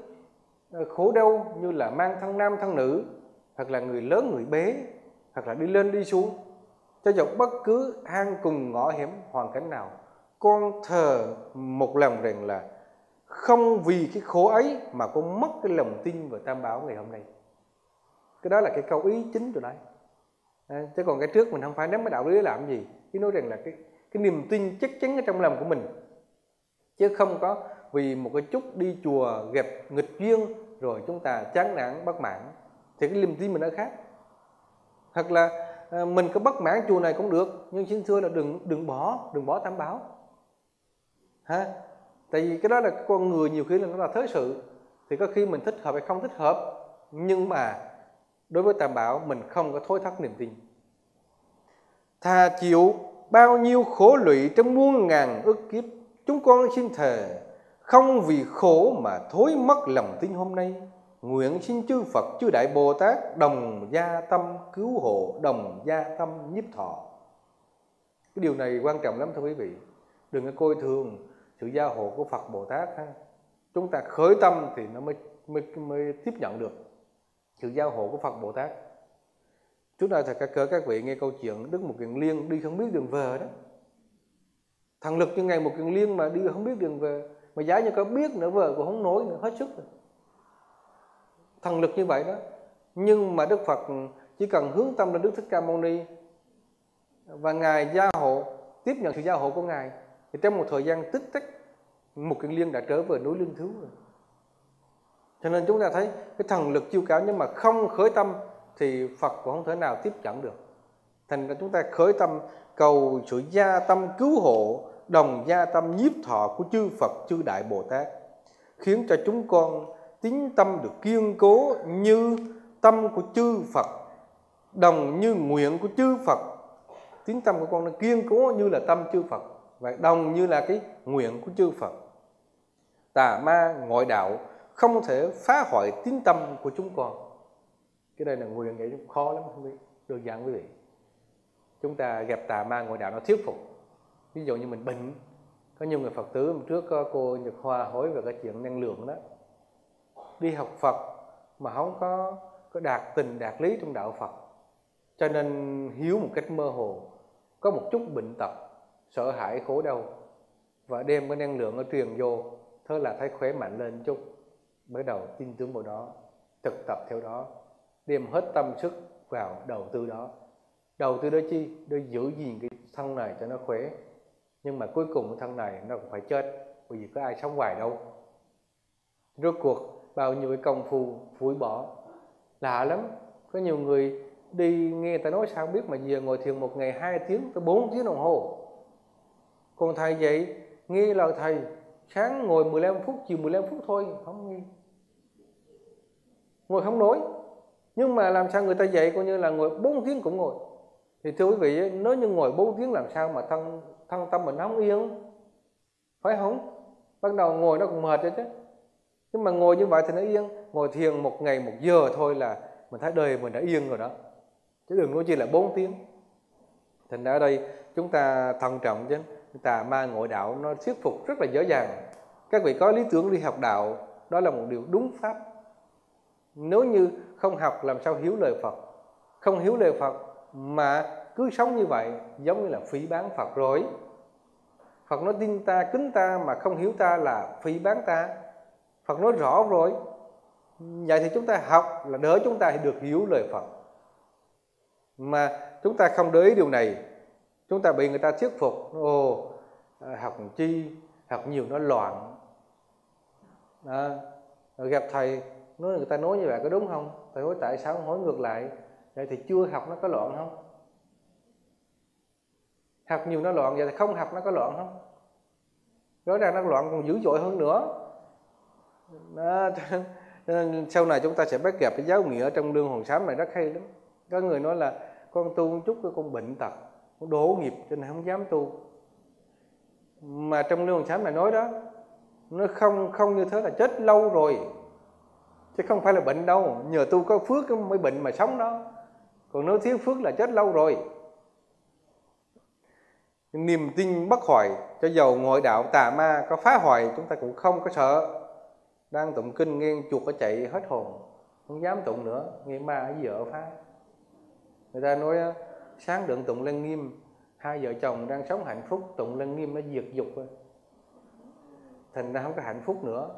Ờ, khổ đau như là mang thân nam thân nữ hoặc là người lớn người bé hoặc là đi lên đi xuống. Cho dọc bất cứ hang cùng ngõ hiểm hoàn cảnh nào con thờ một lòng rằng là không vì cái khổ ấy mà con mất cái lòng tin vào tam bảo ngày hôm nay. Cái đó là cái câu ý chính của nói à, chứ còn cái trước mình không phải nắm cái đạo lý làm gì. Chứ nói rằng là cái cái niềm tin chắc chắn ở trong lòng của mình. Chứ không có vì một cái chút đi chùa gặp nghịch duyên rồi chúng ta chán nản, bất mãn. Thì cái niềm tin mình nó khác. Hoặc là ờ, mình có bất mãn chùa này cũng được, nhưng xin thưa là đừng đừng bỏ đừng bỏ tam bảo. Ha tại vì cái đó là con người nhiều khi là nó là thế sự. Thì có khi mình thích hợp hay không thích hợp, nhưng mà đối với tam bảo mình không có thối thất niềm tin. Thà chịu bao nhiêu khổ lụy trong muôn ngàn ức kiếp, chúng con xin thề không vì khổ mà thối mất lòng tin hôm nay. Nguyện xin chư Phật chư Đại Bồ Tát đồng gia tâm cứu hộ đồng gia tâm nhiếp thọ. Cái điều này quan trọng lắm thưa quý vị. Đừng có coi thường sự gia hộ của Phật Bồ Tát ha. Chúng ta khởi tâm thì nó mới mới, mới tiếp nhận được sự gia hộ của Phật Bồ Tát. Chúng ta thật cỡ các vị nghe câu chuyện Đức Một Kiền Liên đi không biết đường về đó. Thằng lực như ngày Một Kiền Liên mà đi không biết đường về mà giá như có biết nữa, vợ cũng không nói nữa, hết sức rồi. Thần lực như vậy đó. Nhưng mà Đức Phật chỉ cần hướng tâm lên Đức Thích Ca Mâu Ni và ngài gia hộ, tiếp nhận sự gia hộ của ngài, thì trong một thời gian tích tắc, một kiền liên đã trở về núi lương thứ rồi. Cho nên chúng ta thấy cái thần lực chiêu cáo nhưng mà không khởi tâm thì Phật cũng không thể nào tiếp nhận được. Thành ra chúng ta khởi tâm cầu sự gia tâm cứu hộ đồng gia tâm nhiếp thọ của chư Phật, chư Đại Bồ Tát, khiến cho chúng con tín tâm được kiên cố như tâm của chư Phật, đồng như nguyện của chư Phật. Tín tâm của con nó kiên cố như là tâm chư Phật và đồng như là cái nguyện của chư Phật. Tà ma ngoại đạo không thể phá hoại tín tâm của chúng con. Cái đây là nguyện vậy khó lắm, không biết. Đơn giản quý vị. Chúng ta gặp tà ma ngoại đạo nó thuyết phục ví dụ như mình bệnh, có nhiều người phật tử hôm trước có cô nhật hoa hỏi về cái chuyện năng lượng đó. Đi học phật mà không có có đạt tình, đạt lý trong đạo phật. Cho nên hiếu một cách mơ hồ, có một chút bệnh tật, sợ hãi, khổ đau. Và đem cái năng lượng nó truyền vô, thế là thấy khỏe mạnh lên chút. Mới đầu tin tưởng vào đó, thực tập theo đó, đem hết tâm sức vào đầu tư đó. Đầu tư đó chi? Để giữ gìn cái thân này cho nó khỏe nhưng mà cuối cùng cái thân này nó cũng phải chết, bởi vì có ai sống hoài đâu. Rốt cuộc, bao nhiêu cái công phu, phủi bỏ. Lạ lắm, có nhiều người đi nghe ta nói sao biết mà giờ ngồi thiền một ngày hai tiếng tới bốn tiếng đồng hồ. Còn thầy vậy nghe lời thầy, sáng ngồi 15 phút, chiều 15 phút thôi, không nghe. Ngồi không nổi. Nhưng mà làm sao người ta dạy coi như là ngồi 4 tiếng cũng ngồi. Thì thưa quý vị, nếu như ngồi 4 tiếng làm sao mà thân thân tâm mình không yên phải không? Bắt đầu ngồi nó cũng mệt rồi chứ. Nhưng mà ngồi như vậy thì nó yên. Ngồi thiền một ngày một giờ thôi là mình thấy đời mình đã yên rồi đó. Chứ đừng nói chi là 4 tiếng. Thành ra ở đây chúng ta thận trọng chứ. Tà ma ngồi đạo nó thuyết phục rất là dễ dàng. Các vị có lý tưởng đi học đạo, đó là một điều đúng pháp. Nếu như không học làm sao hiếu lời phật? Không hiếu lời phật mà cứ sống như vậy giống như là phỉ bán phật rồi. Phật nói tin ta kính ta mà không hiểu ta là phỉ bán ta. Phật nói rõ rồi. Vậy thì chúng ta học là đỡ chúng ta được hiểu lời phật. Mà chúng ta không để ý điều này chúng ta bị người ta thuyết phục. Ồ học chi? Học nhiều nó loạn. À, rồi gặp thầy nói người ta nói như vậy có đúng không? Thầy hỏi tại sao không hỏi ngược lại? Vậy thì chưa học nó có loạn không? Học nhiều nó loạn vậy thì không học nó có loạn không? Rõ ràng nó loạn còn dữ dội hơn nữa. Đó, *laughs* nên sau này chúng ta sẽ bắt gặp cái giáo nghĩa trong lương hoàng sám này rất hay lắm. Có người nói là con tu một chút con bệnh tật con đổ nghiệp cho nên không dám tu. Mà trong lương hoàng sám này nói đó nó không không như thế là chết lâu rồi. Chứ không phải là bệnh đâu nhờ tu có phước mới bệnh mà sống đó. Còn nếu thiếu phước là chết lâu rồi niềm tin bất hoại cho dầu ngoại đạo tà ma có phá hoại, chúng ta cũng không có sợ. Đang tụng kinh nghe chuột có chạy hết hồn, không dám tụng nữa nghe ma ở vợ phá. Người ta nói sáng đựng tụng lăng nghiêm, hai vợ chồng đang sống hạnh phúc, tụng lăng nghiêm nó diệt dục thành ra không có hạnh phúc nữa.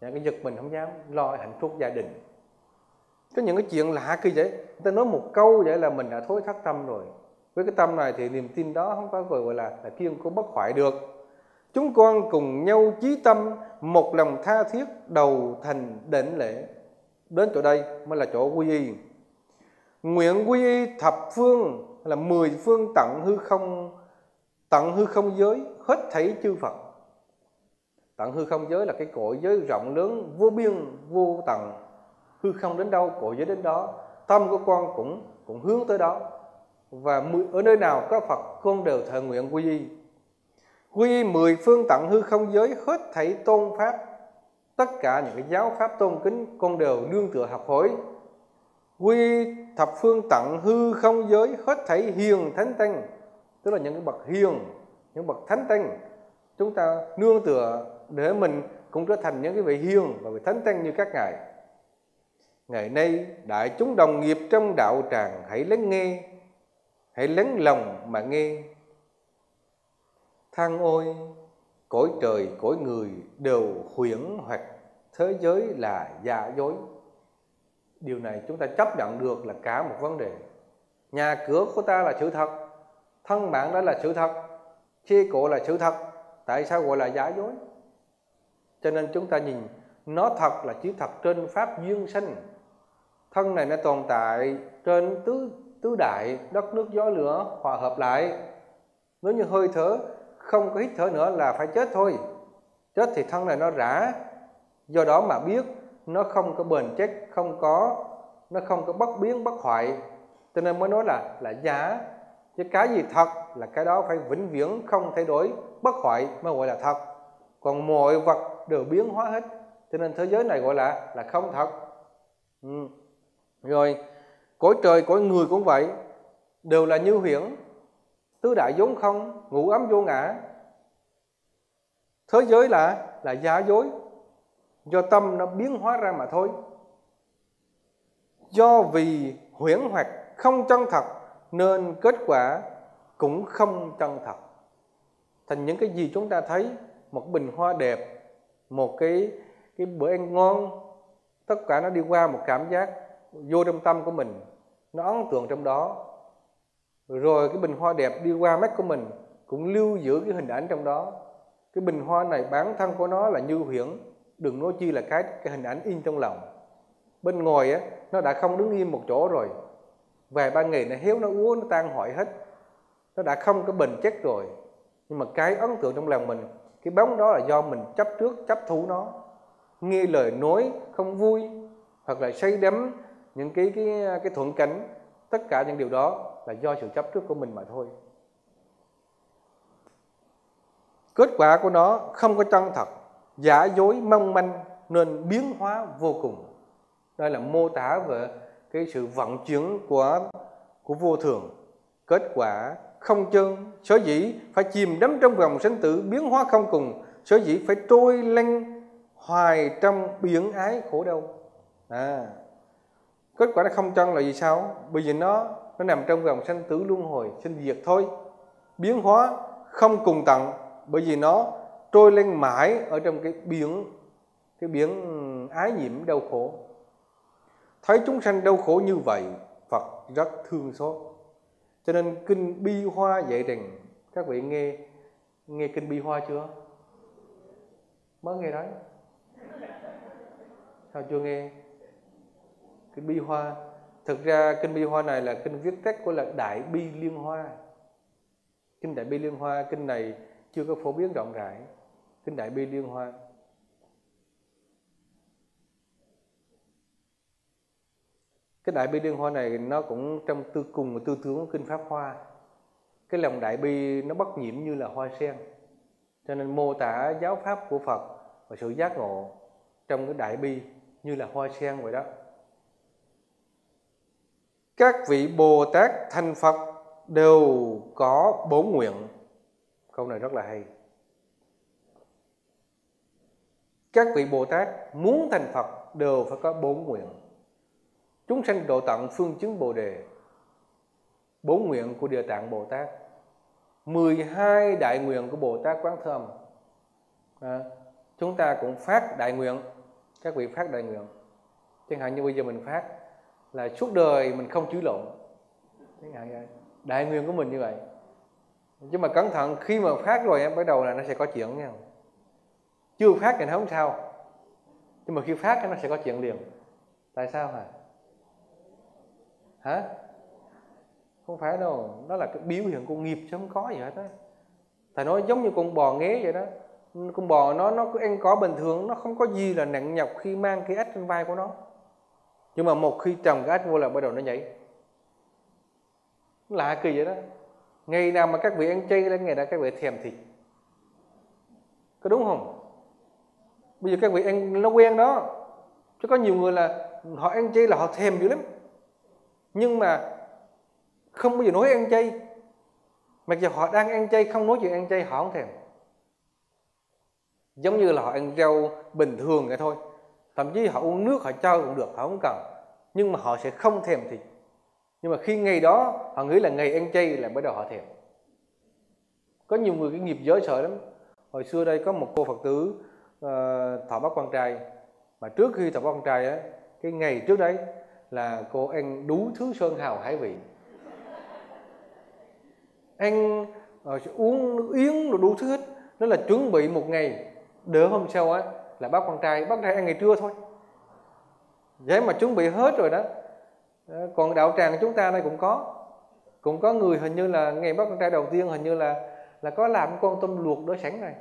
Và cái giật mình không dám lo hạnh phúc gia đình. Có những cái chuyện lạ kỳ vậy. Người ta nói một câu vậy là mình đã thối thất tâm rồi với cái tâm này thì niềm tin đó không có gọi là là kiên cố bất hoại được. Chúng con cùng nhau chí tâm, một lòng tha thiết, đầu thành đảnh lễ. Đến chỗ đây mới là chỗ quy y. Nguyện quy y thập phương là mười phương tặng hư không tặng hư không giới, hết thảy chư phật. Tặng hư không giới là cái cõi giới rộng lớn, vô biên, vô tận. Hư không đến đâu, cõi giới đến đó. Tâm của con cũng cũng hướng tới đó và ở nơi nào có Phật, con đều thờ nguyện quy y. Quy y mười phương tặng hư không giới, hết thảy tôn pháp, tất cả những cái giáo pháp tôn kính, con đều nương tựa học hỏi. Quy thập phương tặng hư không giới, hết thảy hiền thánh tăng, tức là những cái bậc hiền, những bậc thánh tăng, chúng ta nương tựa để mình cũng trở thành những cái vị hiền và vị thánh tăng như các ngài. Ngày nay, đại chúng đồng nghiệp trong đạo tràng hãy lắng nghe hãy lắng lòng mà nghe. Than ôi, cõi trời, cõi người đều huyễn hoặc thế giới là giả dối. Điều này chúng ta chấp nhận được là cả một vấn đề. Nhà cửa của ta là sự thật, thân bạn đó là sự thật chia cổ là sự thật. Tại sao gọi là giả dối? Cho nên chúng ta nhìn, nó thật là chỉ thật trên pháp duyên sinh thân này nó tồn tại trên tứ tứ đại đất nước gió lửa hòa hợp lại. Nếu như hơi thở, không có hít thở nữa là phải chết thôi. Chết thì thân này nó rã. Do đó mà biết, nó không có bền chắc, không có, nó không có bất biến bất hoại. Cho nên mới nói là là giả chứ cái gì thật là cái đó phải vĩnh viễn không thay đổi, bất hoại mới gọi là thật. Còn mọi vật đều biến hóa hết. Cho nên thế giới này gọi là là không thật. Ừ. rồi cõi trời, cõi người cũng vậy, đều là như huyễn. Tứ đại vốn không, ngũ ấm vô ngã. Thế giới là là giả dối. Do tâm nó biến hóa ra mà thôi. Do vì huyễn hoặc không chân thật, nên kết quả cũng không chân thật. Thành những cái gì chúng ta thấy, một bình hoa đẹp, một cái cái bữa ăn ngon, tất cả nó đi qua một cảm giác vô trong tâm của mình, nó ấn tượng trong đó. Rồi cái bình hoa đẹp đi qua mắt của mình cũng lưu giữ cái hình ảnh trong đó. Cái bình hoa này bản thân của nó là như huyễn, đừng nói chi là cái cái hình ảnh in trong lòng. Bên ngoài á, nó đã không đứng im một chỗ rồi. Vài ba ngày nó héo, nó úa nó tan hoại hết. Nó đã không có bền chất rồi. Nhưng mà cái ấn tượng trong lòng mình, cái bóng đó là do mình chấp trước, chấp thủ nó. Nghe lời nói không vui, hoặc là say đắm những cái cái cái thuận cảnh, tất cả những điều đó là do sự chấp trước của mình mà thôi. Kết quả của nó không có chân thật. Giả dối, mong manh, nên biến hóa vô cùng. Đây là mô tả về cái sự vận chuyển của của vô thường. Kết quả, không chân, sở dĩ phải chìm đắm trong vòng sinh tử, biến hóa không cùng. Sở dĩ phải trôi lăn hoài trong biển ái khổ đau. À kết quả nó không chân là vì sao? Bởi vì nó nó nằm trong vòng sanh tử luân hồi, sinh diệt thôi. Biến hóa không cùng tận, bởi vì nó trôi lên mãi ở trong cái biển cái biển ừ, ái nhiễm đau khổ. Thấy chúng sanh đau khổ như vậy, Phật rất thương xót. Cho nên kinh bi hoa dạy rằng, các vị nghe nghe kinh bi hoa chưa? Mới nghe đấy. Sao chưa nghe? Kinh bi hoa. Thực ra kinh bi hoa này là kinh viết tách của là đại bi liên hoa. Kinh đại bi liên hoa, kinh này chưa có phổ biến rộng rãi. Kinh đại bi liên hoa. Cái đại bi liên hoa này nó cũng trong tư cùng tư tướng của kinh pháp hoa. Cái lòng đại bi nó bất nhiễm như là hoa sen. Cho nên mô tả giáo pháp của phật và sự giác ngộ trong cái đại bi như là hoa sen vậy đó các vị bồ tát thành phật đều có bốn nguyện. Câu này rất là hay. Các vị bồ tát muốn thành phật đều phải có bốn nguyện. Chúng sanh độ tận phương chứng bồ đề. Bốn nguyện của địa tạng bồ tát 12 đại nguyện của bồ tát quán thơm. À, chúng ta cũng phát đại nguyện. Các vị phát đại nguyện. Chẳng hạn như bây giờ mình phát là suốt đời mình không chửi lộn. Chẳng hạn vậy? Đại nguyện của mình như vậy. Nhưng mà cẩn thận, khi mà phát rồi em bắt đầu là nó sẽ có chuyện nha chưa phát thì nó không sao. Nhưng mà khi phát thì nó sẽ có chuyện liền. Tại sao hả? Hả? Không phải đâu. Đó là cái biểu hiện của nghiệp chứ không có gì hết á. Thầy nói giống như con bò nghé vậy đó. Con bò nó nó cứ ăn cỏ bình thường, nó không có gì là nặng nhọc khi mang cái ếch trên vai của nó nhưng mà một khi trồng cái ếch vô là bắt đầu nó nhảy. Lạ kỳ vậy đó. Ngày nào mà các vị ăn chay lên, ngày nào các vị thèm thịt có đúng không? Bây giờ các vị ăn, nó quen đó. Chứ có nhiều người là họ ăn chay là họ thèm dữ lắm. Nhưng mà không bao giờ nói ăn chay. Mặc dù họ đang ăn chay, không nói chuyện ăn chay, họ không thèm. Giống như là họ ăn rau bình thường vậy thôi thậm chí họ uống nước họ cho cũng được họ không cần. Nhưng mà họ sẽ không thèm thịt nhưng mà khi ngày đó họ nghĩ là ngày ăn chay là bắt đầu họ thèm. Có nhiều người cái nghiệp giới sợ lắm. Hồi xưa đây có một cô phật tử uh, thọ bắt quan trai. Mà trước khi thọ bắt quan trai á cái ngày trước đấy là cô ăn đủ thứ sơn hào hải vị. Ăn uh, uống yến đủ thứ hết. Nó là chuẩn bị một ngày. Đỡ hôm sau á là bác con trai bác trai ăn ngày trưa thôi. Vậy mà chuẩn bị hết rồi đó ờ, còn đạo tràng chúng ta đây cũng có. Cũng có người hình như là ngày bác con trai đầu tiên hình như là là có làm con tôm luộc đỡ sẵn này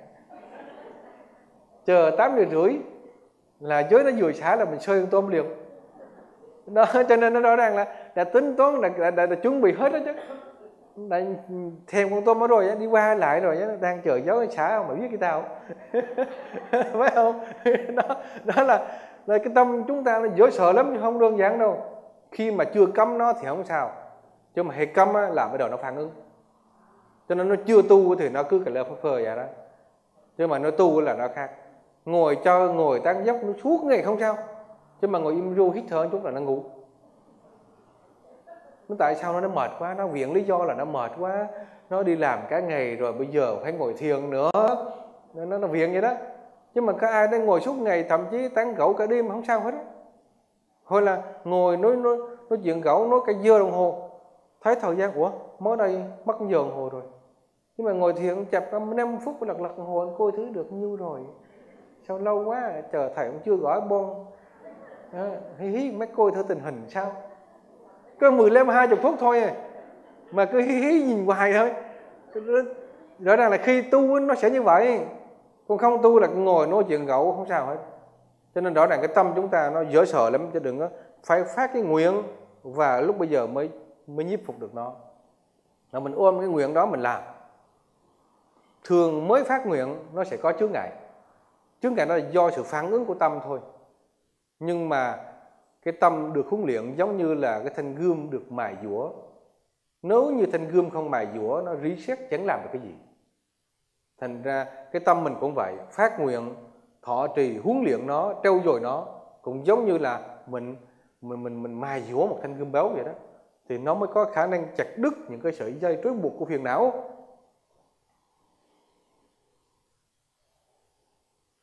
chờ 8 giờ rưỡi là giới nó vừa xả là mình sơi con tôm liền. Đó cho nên nó rõ ràng là đã tính toán đã, đã, đã, đã chuẩn bị hết đó chứ đây thêm con tôm ở rồi đi qua lại rồi đang chờ gió xả không mà biết cái tao. *laughs* Phải không? *laughs* Đó đó là là cái tâm chúng ta nó dễ sợ lắm chứ không đơn giản đâu. Khi mà chưa cấm nó thì không sao. Chứ mà hệ cấm á, là bắt đầu nó phản ứng. Cho nên nó chưa tu thì nó cứ cái lơ phơ phơ vậy đó. Chứ mà nó tu là nó khác. Ngồi cho ngồi tăng dốc nó suốt ngày không sao. Chứ mà ngồi im ru hít thở chút là nó ngủ nó tại sao nó nó mệt quá? Nó viện lý do là nó mệt quá. Nó đi làm cả ngày rồi bây giờ phải ngồi thiền nữa. Nó nó viện vậy đó. Nhưng mà có ai đang ngồi suốt ngày thậm chí tán gẫu cả đêm không sao hết đó. hoặc là ngồi nói nói nói chuyện gẫu nói cả giờ đồng hồ. Thấy thời gian của mới đây mất giờ đồng hồ rồi. Nhưng mà ngồi thiền chập năm phút lật lật đồng hồ coi thứ được nhiêu rồi. Sao lâu quá chờ thầy cũng chưa gọi bon à, hí hí mấy coi thử tình hình sao? Có 15 20 phút thôi à. mà cứ hí hí nhìn hoài thôi. Rõ ràng là khi tu nó sẽ như vậy. Còn không tu là ngồi nói chuyện gậu không sao hết. Cho nên rõ ràng cái tâm chúng ta nó dở sợ lắm, chứ đừng có phải phát cái nguyện và lúc bây giờ mới mới nhiếp phục được nó. Là mình ôm cái nguyện đó mình làm. Thường mới phát nguyện, nó sẽ có chướng ngại. Chướng ngại đó là do sự phản ứng của tâm thôi. Nhưng mà cái tâm được huấn luyện giống như là cái thanh gươm được mài dũa nếu như thanh gươm không mài dũa nó rí xét chẳng làm được cái gì. Thành ra cái tâm mình cũng vậy, phát nguyện, thọ trì, huấn luyện nó, trau dồi nó, cũng giống như là mình mình mình mình mài dũa một thanh gươm béo vậy đó, thì nó mới có khả năng chặt đứt những cái sợi dây trói buộc của phiền não.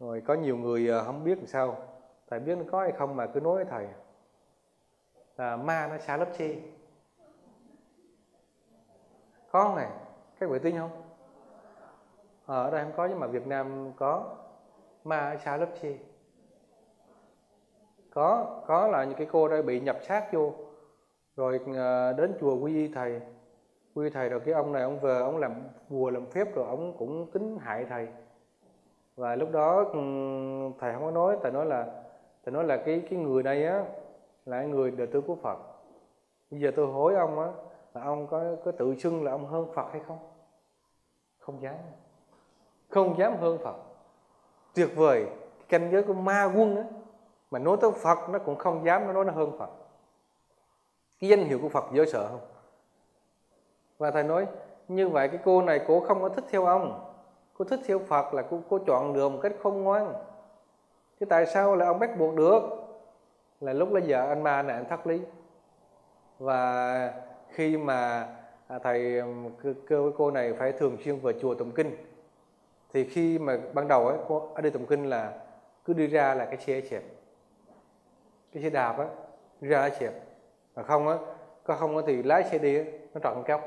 Rồi có nhiều người à, không biết làm sao. Thầy biết nó có hay không mà cứ nói với thầy là ma nó xa lớp chi. Có không này? Các vị tin không? Ờ, ở đây không có, nhưng mà Việt Nam có. Ma xa lớp chi. Có có là những cái cô đây bị nhập sát vô. Rồi ờ, đến chùa quy y thầy. Quy thầy rồi cái ông này, ông về ông làm bùa làm phép rồi ông cũng tính hại thầy. Và lúc đó thầy không có nói, thầy nói là, thầy nói là cái cái người này á là người đệ tử của Phật. Bây giờ tôi hỏi ông á là ông có có tự xưng là ông hơn Phật hay không? Không dám. Không dám hơn Phật. Tuyệt vời. Canh giới của ma quân á mà nói tới Phật nó cũng không dám nó nói nó hơn Phật. Cái danh hiệu của Phật dễ sợ không? Và thầy nói như vậy cái cô này cô không có thích theo ông. Cô thích theo Phật là cô, cô chọn đường một cách không ngoan. Chứ tại sao là ông bắt buộc được? Là lúc bây giờ anh ma này anh thất lý. Và khi mà à, thầy kêu với cô này phải thường xuyên vào chùa tụng kinh, thì khi mà ban đầu ấy, cô đi tụng kinh là cứ đi ra là cái xe chẹp. Cái xe đạp á ra là chẹp. Mà không á, có không á thì lái xe đi nó trọn cốc.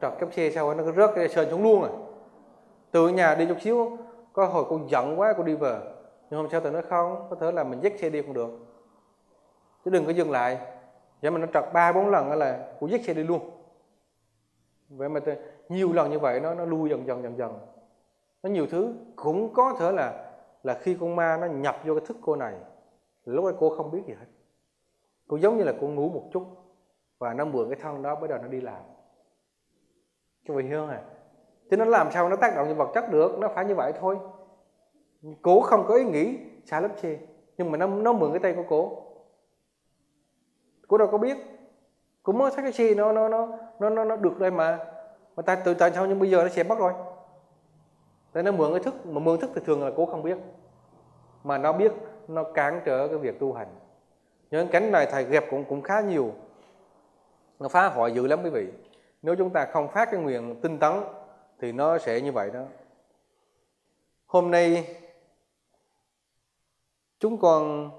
Trọt cốc xe sau nó rớt cái sơn xuống luôn rồi từ nhà đi chút xíu, có hồi con giận quá con đi về nhưng hôm sau tôi nói không có thể là mình dắt xe đi không được. Chứ đừng có dừng lại. Vậy mà nó trật ba bốn lần là cô dắt xe đi luôn. Vậy mà tôi, nhiều lần như vậy nó nó lui dần dần dần dần. Nó nhiều thứ cũng có thể là là khi con ma nó nhập vô cái thức cô này lúc ấy cô không biết gì hết. Cô giống như là cô ngủ một chút và nó mượn cái thân đó bắt đầu nó đi làm. Các vị hiểu không à chứ nó làm sao nó tác động như vật chất được nó phải như vậy thôi cố không có ý nghĩ xả lớp chê. Nhưng mà nó nó mượn cái tay của cổ cố đâu có biết. Cố mới thấy cái xe nó nó nó nó nó, nó được đây mà. Mà ta từ tại sao nhưng bây giờ nó sẽ bắt rồi? Tại nó mượn cái thức mà mượn thức thì thường là cố không biết. Mà nó biết nó cản trở cái việc tu hành. Những cánh này thầy gặp cũng cũng khá nhiều. Nó phá hoại dữ lắm quý vị. Nếu chúng ta không phát cái nguyện tinh tấn thì nó sẽ như vậy đó. Hôm nay chúng con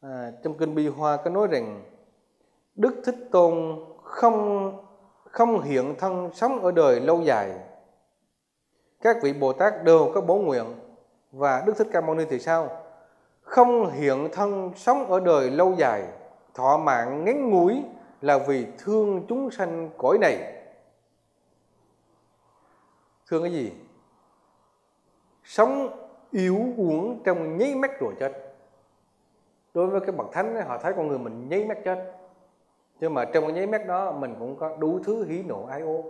à, trong kinh bi hoa có nói rằng đức thích tôn không không hiện thân sống ở đời lâu dài. Các vị bồ tát đều có bổ nguyện và đức thích ca mâu ni thì sao? Không hiện thân sống ở đời lâu dài thọ mạng ngắn ngủi là vì thương chúng sanh cõi này. Thương cái gì? Sống yếu uống trong nháy mắt rồi chết. Đối với cái bậc thánh họ thấy con người mình nháy mắt chết. Nhưng mà trong cái nháy mắt đó, mình cũng có đủ thứ hỉ nộ ái ô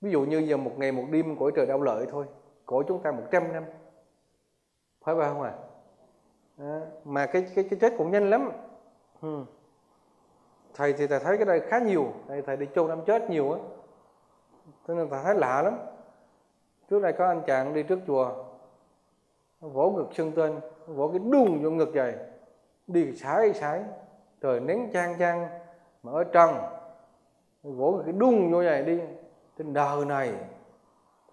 ví dụ như giờ một ngày một đêm cõi trời đau lợi thôi, cõi chúng ta 100 năm. Phải không à? Đó. mà cái cái cái chết cũng nhanh lắm. Hmm. thầy thì thầy thấy cái đây khá nhiều, thầy thầy đi chôn năm chết nhiều á. Cho nên thầy thấy lạ lắm trước đây có anh chàng đi trước chùa, vỗ ngực xưng tên, vỗ cái đùng vô ngực vậy, đi sải sải trời nén chang chang mà ở trần vỗ cái đùng vô vậy đi. Trên đời này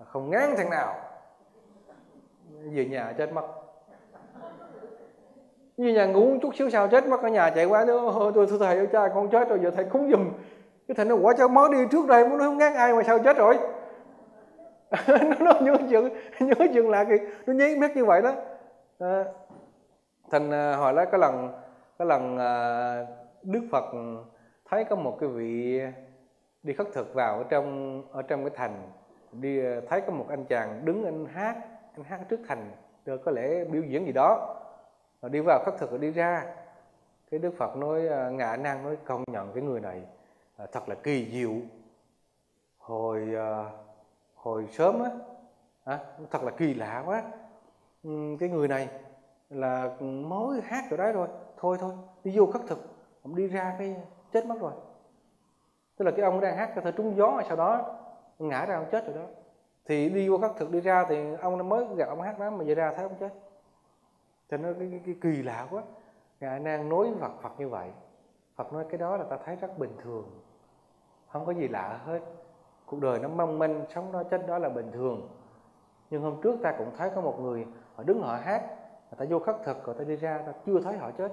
không ngán thằng nào. Về nhà chết mất. Như nhà ngủ chút xíu sao chết mất, ở nhà chạy qua nữa tôi, thưa thầy ơi, cha con chết rồi, giờ thầy cúng giùm. Cái thầy nó quả cháu mới đi trước đây muốn nói không ngán ai mà sao chết rồi? *laughs* nó, nó nhớ những nhớ chừng lại kì nó nháy mắt như vậy đó. À, thành à, hồi đó có lần có lần à, đức phật thấy có một cái vị đi khất thực vào ở trong ở trong cái thành. Đi à, thấy có một anh chàng đứng anh hát anh hát trước thành. Rồi có lẽ biểu diễn gì đó. Rồi đi vào khất thực rồi đi ra. Cái đức phật nói à, ngạ năng nói công nhận cái người này à, thật là kỳ diệu. Hồi à, hồi sớm á à, thật là kỳ lạ quá. Ừ, cái người này là mới hát rồi đấy rồi thôi thôi đi vô khất thực. Ông đi ra cái chết mất rồi. Tức là cái ông đang hát cái thời trúng gió sau đó ngã ra ông chết rồi đó. Thì đi vô khắc thực đi ra thì ông mới gặp ông hát đó mà về ra thấy ông chết. Cho nên cái, cái, cái kỳ lạ quá. Ngài đang nối Phật Phật như vậy. Phật nói cái đó là ta thấy rất bình thường. Không có gì lạ hết cuộc đời nó mong manh, sống đó chết đó là bình thường. Nhưng hôm trước ta cũng thấy có một người, họ đứng họ hát, người ta vô khất thực rồi ta đi ra, ta chưa thấy họ chết.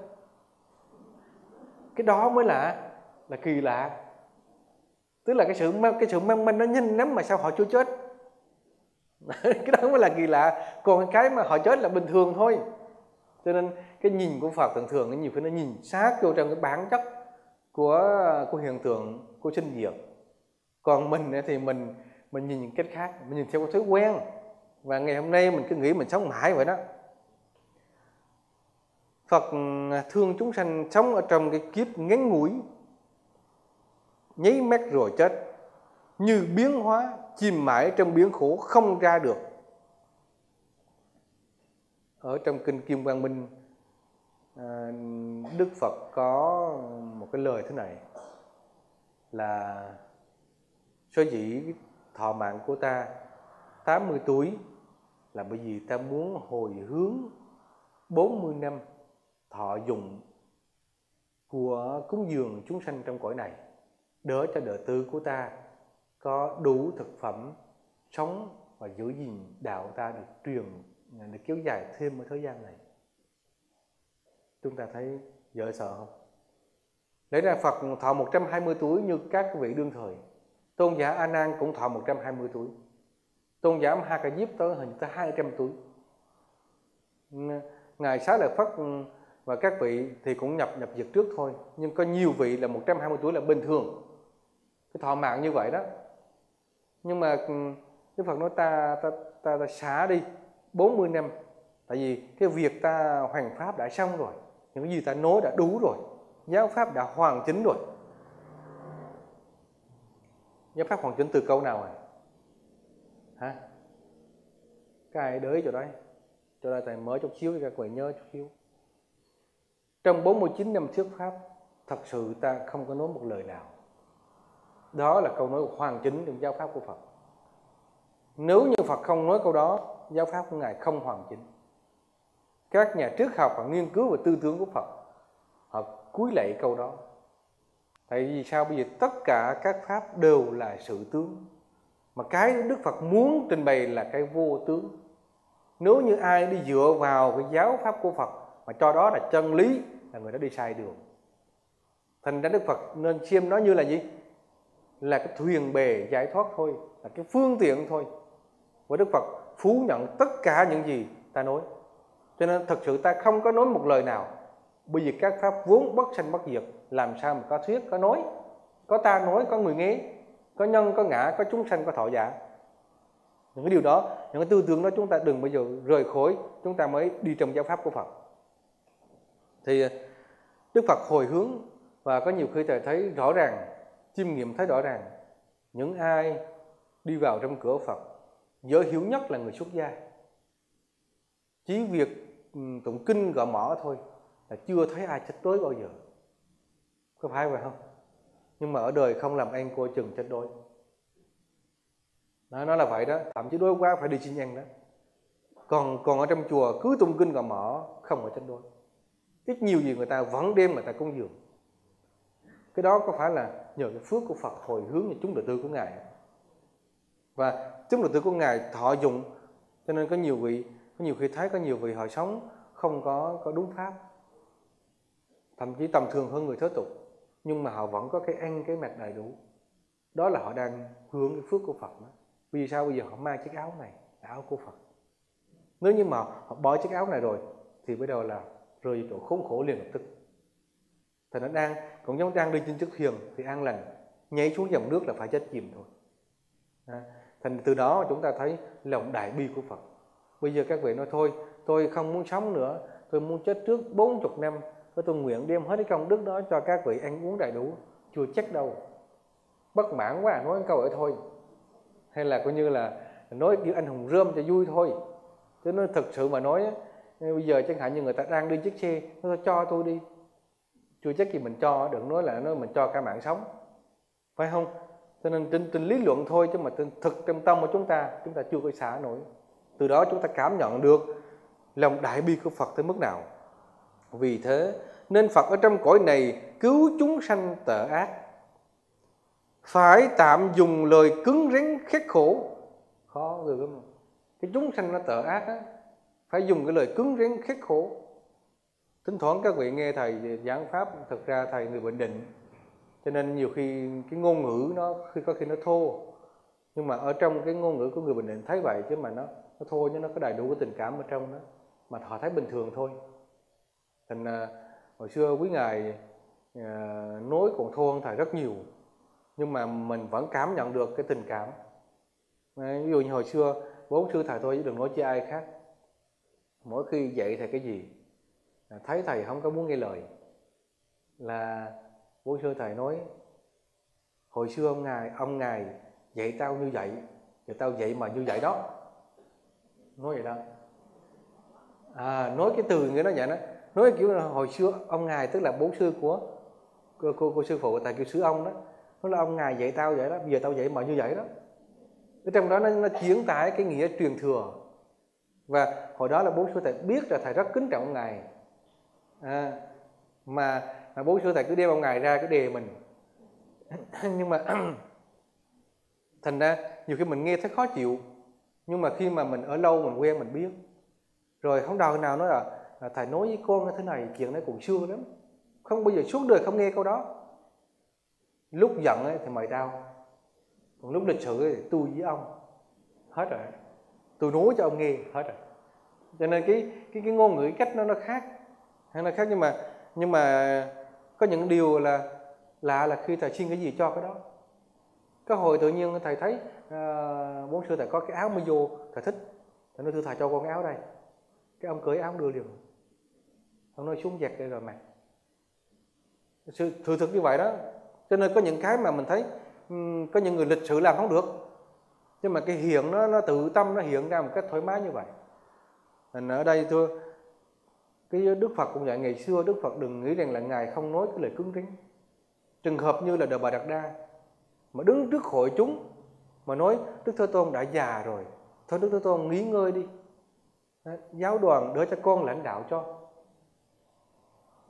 Cái đó mới là là kỳ lạ. Tức là cái sự cái sự mong manh nó nhanh lắm mà sao họ chưa chết? *laughs* Cái đó mới là kỳ lạ. Còn cái mà họ chết là bình thường thôi. Cho nên cái nhìn của Phật thường thường, nó nhiều khi nó nhìn sát vô trong cái bản chất của của hiện tượng, của sinh diệt còn mình thì mình mình nhìn những cách khác, mình nhìn theo cái thói quen. Và ngày hôm nay mình cứ nghĩ mình sống mãi vậy đó. Phật ừ, thương chúng sanh sống ở trong cái kiếp ngắn ngủi, nháy mắt rồi chết. Như biến hóa, chìm mãi trong biến khổ không ra được. Ở trong kinh Kim Quang Minh à, Đức Phật có một cái lời thế này là sở dĩ thọ mạng của ta 80 tuổi là bởi vì ta muốn hồi hướng 40 năm thọ dụng của cúng dường chúng sanh trong cõi này. Đỡ cho đời tư của ta có đủ thực phẩm sống và giữ gìn đạo ta được truyền để kéo dài thêm ở thời gian này. Chúng ta thấy dở sợ không? Lẽ ra Phật thọ 120 tuổi như các vị đương thời. Tôn giả A Nan cũng thọ 120 tuổi. Tôn giả ma Ca Diếp tới hình tới 200 tuổi. Ngài Xá Lợi Phất ừ, và các vị thì cũng nhập nhập diệt trước thôi. Nhưng có nhiều vị là 120 tuổi là bình thường. Cái thọ mạng như vậy đó. Nhưng mà ừ, Đức Phật nói ta ta ta, ta xả đi 40 năm. Tại vì cái việc ta hoàn pháp đã xong rồi. Những cái gì ta nói đã đủ rồi. Giáo pháp đã hoàn chỉnh rồi. Giáo pháp hoàn chỉnh từ câu nào rồi Hả? Cái đới chỗ đấy? Cho đây thầy mới chút xíu, cho các vị nhớ chút xíu. Trong 49 năm thuyết pháp, Thật sự ta không có nói một lời nào. Đó là câu nói hoàn chỉnh trong giáo pháp của Phật. Nếu như Phật không nói câu đó, giáo pháp của ngài không hoàn chỉnh. Các nhà triết học và nghiên cứu về tư tưởng của phật, họ cúi lạy câu đó tại vì sao? Bây giờ tất cả các pháp đều là sự tướng. Mà cái đức phật muốn trình bày là cái vô tướng. Nếu như ai đi dựa vào cái giáo pháp của phật, mà cho đó là chân lý, là người đó đi sai đường. Thành ra đức phật nên xem nó như là gì? Là cái thuyền bè giải thoát thôi, là cái phương tiện thôi. Và đức phật phú nhận tất cả những gì ta nói. Cho nên thật sự ta không có nói một lời nào bởi vì các pháp vốn bất sanh bất diệt, làm sao mà có thuyết, có nói? Có ta nói, có người nghe. Có nhân, có ngã, có chúng sanh, có thọ giả. Những cái điều đó, những cái tư tưởng đó chúng ta đừng bao giờ rời khỏi, chúng ta mới đi trong giáo pháp của Phật. Thì ờ, Đức Phật hồi hướng và có nhiều khi thầy thấy rõ ràng, chiêm nghiệm thấy rõ ràng, những ai đi vào trong cửa Phật dễ hiểu nhất là người xuất gia. Chỉ việc tụng kinh gọi mỏ thôi là chưa thấy ai chết đói bao giờ. Có phải vậy không? Nhưng mà ở đời không làm ăn coi chừng chết đói nó nó là vậy đó, thậm chí đói quá phải đi xin ăn đó. Còn còn ở trong chùa cứ tung kinh gọi mỏ, không có chết đói ít nhiều gì người ta vẫn đem người ta cúng dường. Cái đó có phải là nhờ cái phước của Phật hồi hướng cho chúng đệ tư của ngài và chúng đệ tư của ngài thọ dụng, cho nên có nhiều vị, có nhiều khi thấy có nhiều vị họ sống không có có đúng pháp thậm chí tầm thường hơn người thế tục nhưng mà họ vẫn có cái ăn cái mặt đầy đủ. Đó là họ đang hướng cái phước của Phật đó. vì sao? Bây giờ họ mang chiếc áo này là áo của Phật. Nếu như mà họ bỏ chiếc áo này rồi thì bắt đầu là rơi vào chỗ khốn khổ liền lập tức. Thì nó đang cũng giống đang đi trên chiếc thuyền thì an lành nhảy xuống dòng nước là phải chết chìm thôi. À, thành từ đó chúng ta thấy lòng đại bi của Phật. Bây giờ các vị nói thôi tôi không muốn sống nữa tôi muốn chết trước 40 năm tôi nguyện đem hết cái công đức đó cho các vị ăn uống đầy đủ. Chưa chắc đâu? Bất mãn quá à, nói câu ấy thôi. Hay là coi như là nói kiểu anh hùng rơm cho vui thôi. Chứ nó thực sự mà nói bây giờ chẳng hạn như người ta đang đi chiếc xe nó cho tôi đi. Chưa chắc gì mình cho đừng nói là nó mình cho cả mạng sống. Phải không? Cho nên trên, trên lý luận thôi chứ mà trên thực trong tâm của chúng ta chúng ta chưa có xả nổi. Từ đó chúng ta cảm nhận được lòng đại bi của Phật tới mức nào. Vì thế nên Phật ở trong cõi này cứu chúng sanh tợ ác. Phải tạm dùng lời cứng rắn khét khổ. Khó rồi lắm cái chúng sanh nó tợ ác á, phải dùng cái lời cứng rắn khét khổ. Thỉnh thoảng các vị nghe thầy giảng pháp, thực ra thầy người bệnh định. Cho nên nhiều khi cái ngôn ngữ nó, khi có khi nó thô. Nhưng mà ở trong cái ngôn ngữ của người bình định thấy vậy chứ mà nó nó thô nhưng nó có đầy đủ cái tình cảm ở trong đó. Mà họ thấy bình thường thôi. Thành à, hồi xưa quý ngài à, nói còn thô hơn thầy rất nhiều nhưng mà mình vẫn cảm nhận được cái tình cảm. Đấy, ví dụ như hồi xưa bốn sư thầy thôi chứ đừng nói chi ai khác. Mỗi khi dạy thầy cái gì à, thấy thầy không có muốn nghe lời là bố sư thầy nói hồi xưa ông ngài ông ngài dạy tao như vậy thì tao dạy mà như vậy đó. Nói vậy đó. À, nói cái từ người nó vậy đó nói kiểu là hồi xưa ông ngài tức là bố sư của cô, cô, cô sư phụ tại kiểu sư ông đó. Nói là ông ngài dạy tao vậy đó bây giờ tao dạy mà như vậy đó. Ở trong đó nó, nó chuyển tải cái nghĩa truyền thừa. Và hồi đó là bố sư thầy biết là thầy rất kính trọng ông ngài. À, mà, mà bố sư thầy cứ đem ông ngài ra cái đề mình. *clears throat* Nhưng mà *clears throat* thành ra nhiều khi mình nghe thấy khó chịu nhưng mà khi mà mình ở lâu mình quen mình biết. Rồi không đào nào nói là, thầy nói với con như thế này chuyện này còn xưa lắm. Không bao giờ suốt đời không nghe câu đó. Lúc giận ấy, thì mày đau. Còn lúc lịch sự thì tôi với ông. Hết rồi. Tôi nói cho ông nghe hết rồi. Cho nên cái cái cái ngôn ngữ cách nó nó khác. Hay nó khác nhưng mà nhưng mà có những điều là lạ là khi thầy xin cái gì cho cái đó. Có hồi tự nhiên thầy thấy à, bốn sư thầy có cái áo mới vô thầy thích. Thầy nói thưa thầy cho con cái áo đây. Cái ông cưới áo đưa liền ông nói xuống giặt đây rồi mà sự thường thực như vậy đó. Cho nên có những cái mà mình thấy có những người lịch sự làm không được. Nhưng mà cái hiện nó nó tự tâm, nó hiện ra một cách thoải mái như vậy. Mình ở đây thưa cái Đức Phật cũng dạy ngày xưa Đức Phật đừng nghĩ rằng là ngài không nói cái lời cứng rắn. Trường hợp như là đời bà Đạt Đa, mà đứng trước hội chúng, mà nói, Đức Thế Tôn đã già rồi, thôi Đức Thế Tôn nghỉ ngơi đi. Giáo đoàn đỡ cho con lãnh đạo cho.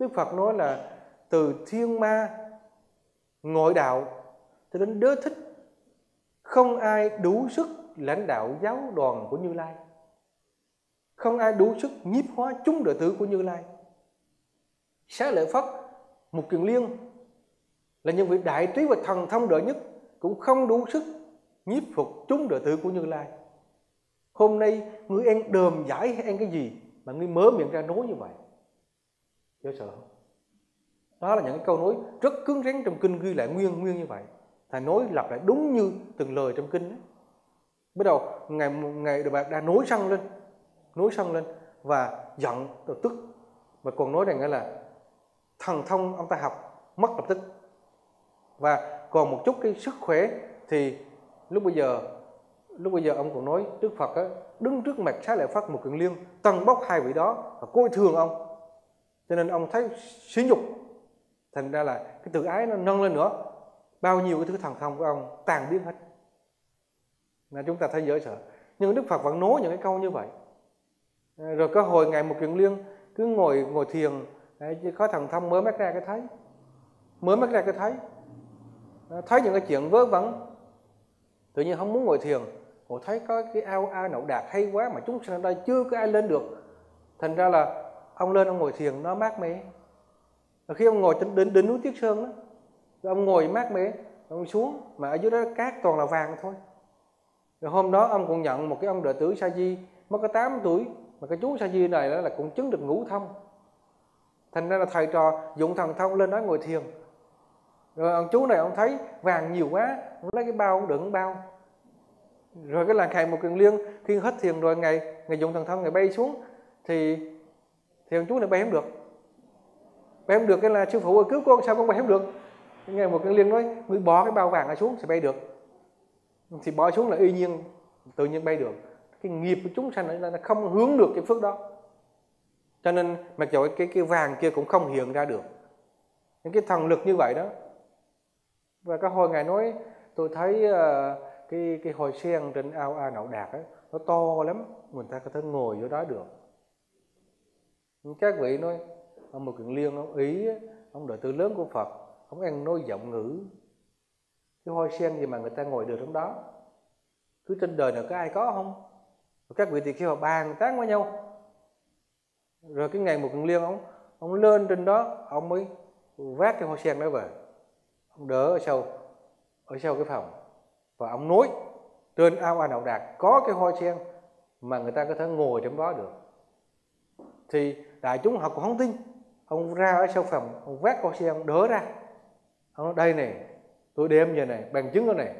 Đức Phật nói là từ thiên ma ngội đạo cho đến đế thích, không ai đủ sức lãnh đạo giáo đoàn của Như Lai. Không ai đủ sức nhiếp hóa chúng đệ tử của Như Lai. Xá lợi Phất một kiền liên là nhân vị đại trí và thần thông đệ nhất, cũng không đủ sức nhiếp phục chúng đệ tử của Như Lai. Hôm nay ngươi ăn đờm giải hay ăn cái gì mà ngươi mở miệng ra nói như vậy? Dễ sợ không? Đó là những cái câu nói rất cứng rắn trong kinh ghi lại nguyên nguyên như vậy. Thầy nói lặp lại đúng như từng lời trong kinh ấy. bắt đầu ngày ngày đồ bạc đã nối săn lên nối săn lên và giận rồi tức. Và còn nói rằng là thần thông ông ta học mất lập tức. Và còn một chút cái sức khỏe thì lúc bây giờ lúc bây giờ ông còn nói Đức Phật á, đứng trước mặt Xá Lợi Phất một cường liên tầng bốc hai vị đó và coi thường ông cho nên ông thấy sỉ nhục. Thành ra là cái tự ái nó nâng lên nữa. Bao nhiêu cái thứ thần thông của ông tàn biến hết. Là chúng ta thấy dễ sợ. Nhưng Đức Phật vẫn nói những cái câu như vậy. À, rồi có hồi ngày một kiền liên cứ ngồi ngồi thiền à, chỉ có thần thông mới mắt ra cái thấy. Mới mắt ra cái thấy. À, thấy những cái chuyện vớ vẩn. Tự nhiên không muốn ngồi thiền. Ủa, thấy có cái ao a nậu đạt hay quá mà chúng sanh ở đây chưa có ai lên được. Thành ra là ông lên ông ngồi thiền nó mát mẻ. Và khi ông ngồi đến đến, đến núi Tiết Sơn đó rồi ông ngồi mát mẻ ông xuống mà ở dưới đó cát toàn là vàng thôi. Rồi hôm đó ông cũng nhận một cái ông đệ tử Sa Di mất có 8 tuổi mà cái chú Sa Di này đó là cũng chứng được ngũ thông. Thành ra là thầy trò dụng thần thông lên đó ngồi thiền. Rồi ông chú này ông thấy vàng nhiều quá ông lấy cái bao đựng bao. Rồi cái làng khải một kiền liên khi hết thiền rồi ngày ngày dụng thần thông ngày bay xuống thì thì ông chú này bay không được. Bay không được cái là sư phụ cứu con sao con bay không được? Nghe một cái liên nói ngươi bỏ cái bao vàng ra xuống sẽ bay được. Thì bỏ xuống là y nhiên tự nhiên bay được. Cái nghiệp của chúng sanh là nó không hướng được cái phước đó. Cho nên mặc dù cái cái vàng kia cũng không hiện ra được. Những cái thần lực như vậy đó. Và cái hồi ngài nói tôi thấy uh, cái cái hồi sen trên ao a nậu đạt ấy, nó to lắm người ta có thể ngồi vô đó được các vị nói, ông một kiện liên, ông ý ông đời tư lớn của phật, ông ăn nói giọng ngữ. Cái hoa sen gì mà người ta ngồi được trong đó. Cứ trên đời nào có ai có không? Các vị thì khi họ bàn tán với nhau. Rồi cái ngày một kiện liên, ông ông lên trên đó, ông mới vác cái hoa sen đó về. Ông đỡ ở sau ở sau cái phòng. Và ông nói, trên ao a đạo đạt có cái hoa sen mà người ta có thể ngồi trong đó được. Thì đại chúng họ cũng không tin. Ông ra ở sau phòng, ông vác con xe, ông đỡ ra. Ông nói, đây này, tôi đem về này, bằng chứng cái này.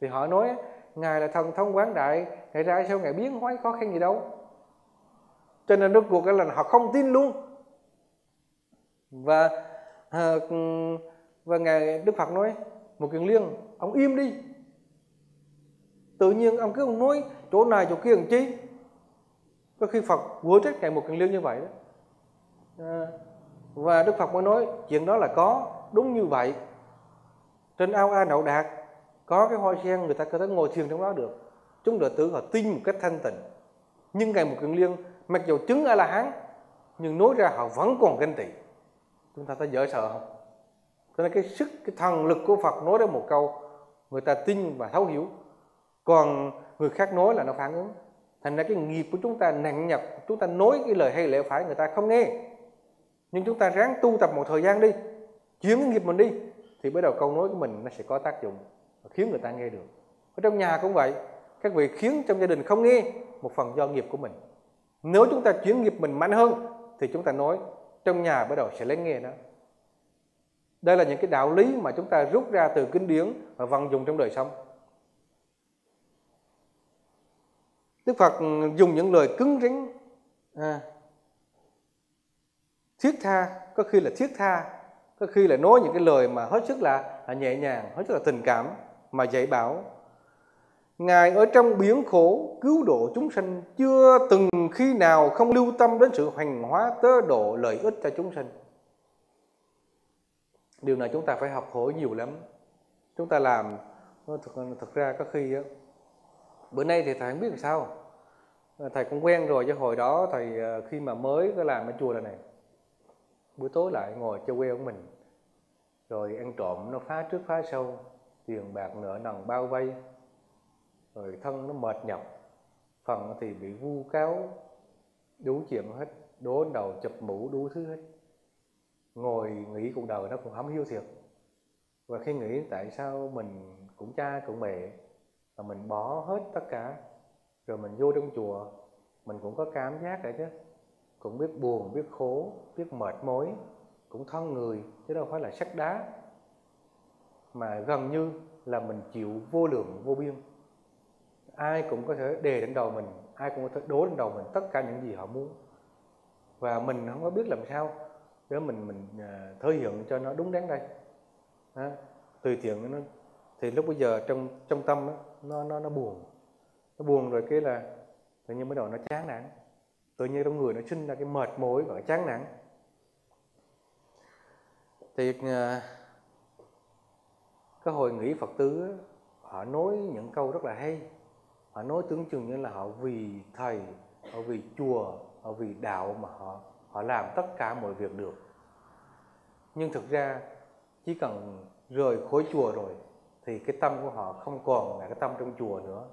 Thì họ nói, ngài là thần thông quán đại, ngài ra sao ngài biến hóa, khó khăn gì đâu. Cho nên rốt cuộc là họ không tin luôn. Và ờ, và ngài, đức phật nói, một kiền liên ông im đi. Tự nhiên ông cứ ông nói, chỗ này chỗ kia làm chi? Có khi phật vừa trách ngài một kiền lương như vậy đó. À, và đức phật mới nói chuyện đó là có đúng như vậy. Trên ao a đậu đạt có cái hoa sen người ta có thể ngồi thiền trong đó được. Chúng đệ tử họ tin một cách thanh tịnh. Nhưng ngày một kiền liên mặc dù chứng a la hán nhưng nói ra họ vẫn còn ganh tị. Chúng ta thấy dở sợ không? Cho nên cái sức cái thần lực của Phật nói đến một câu người ta tin và thấu hiểu. Còn người khác nói là nó phản ứng thành ra cái nghiệp của chúng ta nặng nhọc, chúng ta nói cái lời hay lẽ phải người ta không nghe. Nhưng chúng ta ráng tu tập một thời gian đi, chuyển cái nghiệp mình đi, thì bắt đầu câu nói của mình nó sẽ có tác dụng và khiến người ta nghe được. Ở trong nhà cũng vậy, các vị khiến trong gia đình không nghe, một phần do nghiệp của mình. Nếu chúng ta chuyển nghiệp mình mạnh hơn, thì chúng ta nói trong nhà bắt đầu sẽ lấy nghe đó đây là những cái đạo lý mà chúng ta rút ra từ kinh điển và vận dụng trong đời sống. Đức Phật dùng những lời cứng rắn à, thiết tha có khi là thiết tha có khi là nói những cái lời mà hết sức là, là nhẹ nhàng hết sức là tình cảm mà dạy bảo Ngài ở trong biển khổ cứu độ chúng sanh chưa từng khi nào không lưu tâm đến sự hoành hóa tớ độ lợi ích cho chúng sanh. Điều này chúng ta phải học hỏi nhiều lắm. Chúng ta làm thực, thực ra có khi bữa nay thì thầy không biết làm sao. À, thầy cũng quen rồi chứ hồi đó thầy à, khi mà mới có làm ở chùa là này. Buổi tối lại ngồi chơi quê của mình. Rồi ăn trộm nó phá trước phá sau, tiền bạc nợ nần bao vây rồi thân nó mệt nhọc phần thì bị vu cáo đủ chuyện hết đố đầu chụp mũ đủ thứ hết ngồi nghĩ cuộc đời nó cũng không hiếu thiệt và khi nghĩ tại sao mình cũng cha cũng mẹ và mình bỏ hết tất cả rồi mình vô trong chùa mình cũng có cảm giác đấy chứ. Cũng biết buồn biết khổ biết mệt mỏi cũng thân người chứ đâu phải là sắt đá. Mà gần như là mình chịu vô lượng vô biên. Ai cũng có thể đề đến đầu mình ai cũng có thể đố lên đầu mình tất cả những gì họ muốn. Và mình không có biết làm sao để mình mình à, thể hiện cho nó đúng đắn đây. À, tùy tiện nó thì lúc bây giờ trong trong tâm đó, nó nó nó buồn. Nó buồn rồi cái là tự nhiên bắt đầu nó chán nản. Tự nhiên trong người nó sinh ra cái mệt mỏi và chán nản. Thì ờ, cái hồi nghĩ Phật tử họ nói những câu rất là hay. Họ nói tưởng chừng như là họ vì thầy, họ vì chùa, họ vì đạo mà họ họ làm tất cả mọi việc được. Nhưng thực ra chỉ cần rời khối chùa rồi thì cái tâm của họ không còn là cái tâm trong chùa nữa.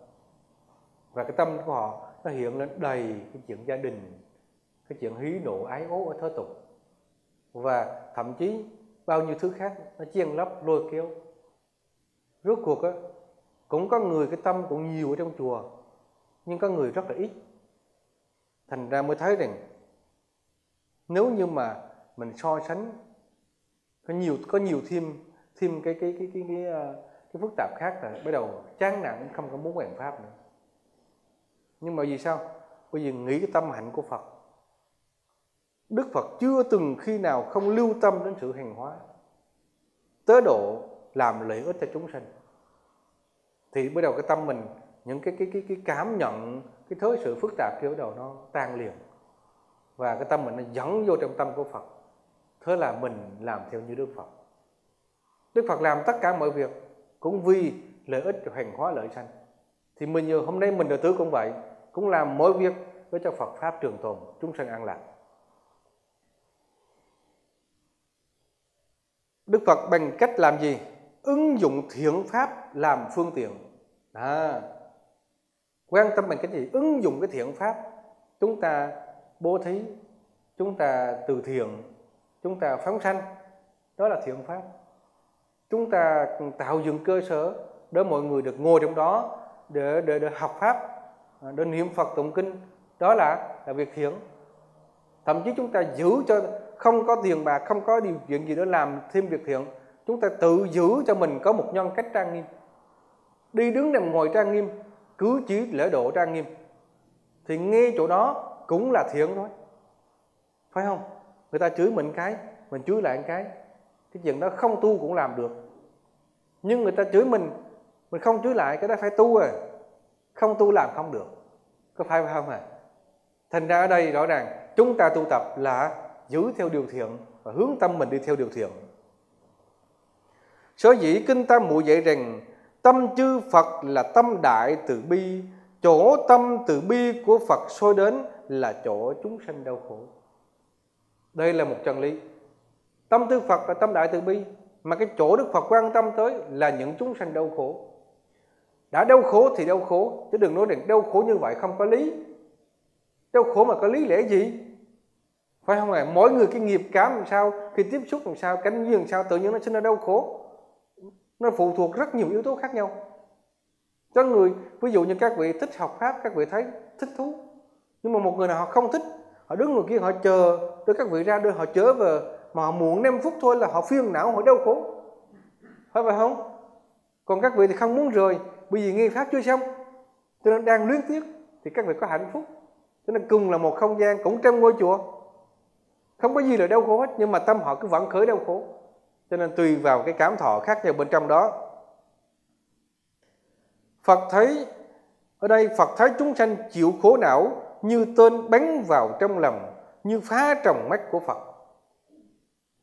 Và cái tâm của họ nó hiện lên đầy cái chuyện gia đình cái chuyện hí nộ ái ố ở thế tục. Và thậm chí bao nhiêu thứ khác nó chiên lấp lôi kéo. Rốt cuộc á cũng có người cái tâm cũng nhiều ở trong chùa nhưng có người rất là ít. Thành ra mới thấy rằng nếu như mà mình so sánh có nhiều có nhiều thêm thêm cái cái cái cái cái, cái, cái phức tạp khác là bắt đầu chán nản, không có muốn hoàn pháp nữa. Nhưng mà vì sao? Bởi vì nghĩ cái tâm hạnh của Phật. Đức Phật chưa từng khi nào không lưu tâm đến sự hành hóa, tới độ làm lợi ích cho chúng sanh. Thì bắt đầu cái tâm mình, những cái cái cái cái cảm nhận, cái thối sự phức tạp kia bắt đầu nó tan liền. Và cái tâm mình nó dẫn vô trong tâm của Phật. Thế là mình làm theo như đức phật. Đức phật làm tất cả mọi việc cũng vì lợi ích hoành hóa lợi sanh. Thì mình giờ hôm nay mình đầu tư cũng vậy cũng làm mọi việc để cho Phật pháp trường tồn chúng sanh an lạc. Đức Phật bằng cách làm gì? Ứng dụng thiện pháp làm phương tiện. À, quan tâm bằng cái gì? Ứng dụng cái thiện pháp. Chúng ta bố thí chúng ta từ thiện chúng ta phóng sanh. Đó là thiện pháp chúng ta tạo dựng cơ sở để mọi người được ngồi trong đó để để, để học pháp để niệm phật tụng kinh. Đó là là việc thiện thậm chí chúng ta giữ cho không có tiền bạc không có điều kiện gì để làm thêm việc thiện chúng ta tự giữ cho mình có một nhân cách trang nghiêm. Đi đứng nằm ngồi trang nghiêm cứ chỉ lễ độ trang nghiêm. Thì nghe chỗ đó cũng là thiện thôi. Phải không? Người ta chửi mình cái mình chửi lại cái. Cái chuyện đó không tu cũng làm được nhưng người ta chửi mình mình không chửi lại, cái đó phải tu rồi. Không tu làm không được. Có phải không à thành ra ở đây rõ ràng, chúng ta tu tập là giữ theo điều thiện và hướng tâm mình đi theo điều thiện. Sở dĩ kinh tam muội dạy rằng, tâm chư phật là tâm đại từ bi, chỗ tâm từ bi của phật soi đến là chỗ chúng sanh đau khổ. Đây là một chân lý. Tâm tư phật là tâm đại từ bi mà cái chỗ đức phật quan tâm tới là những chúng sanh đau khổ. Đã đau khổ thì đau khổ, chứ đừng nói rằng đau khổ như vậy không có lý. Đau khổ mà có lý lẽ gì? Phải không ạ? Mỗi người cái nghiệp cảm làm sao, khi tiếp xúc làm sao cánh duyên làm sao, tự nhiên nó sinh ra đau khổ. Nó phụ thuộc rất nhiều yếu tố khác nhau. Cho người, ví dụ như các vị thích học pháp, các vị thấy, thích thú. Nhưng mà một người nào họ không thích, họ đứng ngồi kia, họ chờ, đưa các vị ra, đưa họ chớ về mà họ muộn 5 phút thôi là họ phiền não, họ đau khổ. Phải vậy không? Còn các vị thì không muốn rời, bởi vì nghe pháp chưa xong cho nên đang luyến tiếc thì các vị có hạnh phúc. Cho nên cùng là một không gian cũng trong ngôi chùa. Không có gì là đau khổ hết, nhưng mà tâm họ cứ vẫn khởi đau khổ. Cho nên tùy vào cái cảm thọ khác nhau bên trong đó. Phật thấy, ở đây Phật thấy chúng sanh chịu khổ não như tên bắn vào trong lòng, như phá tròng mắt của Phật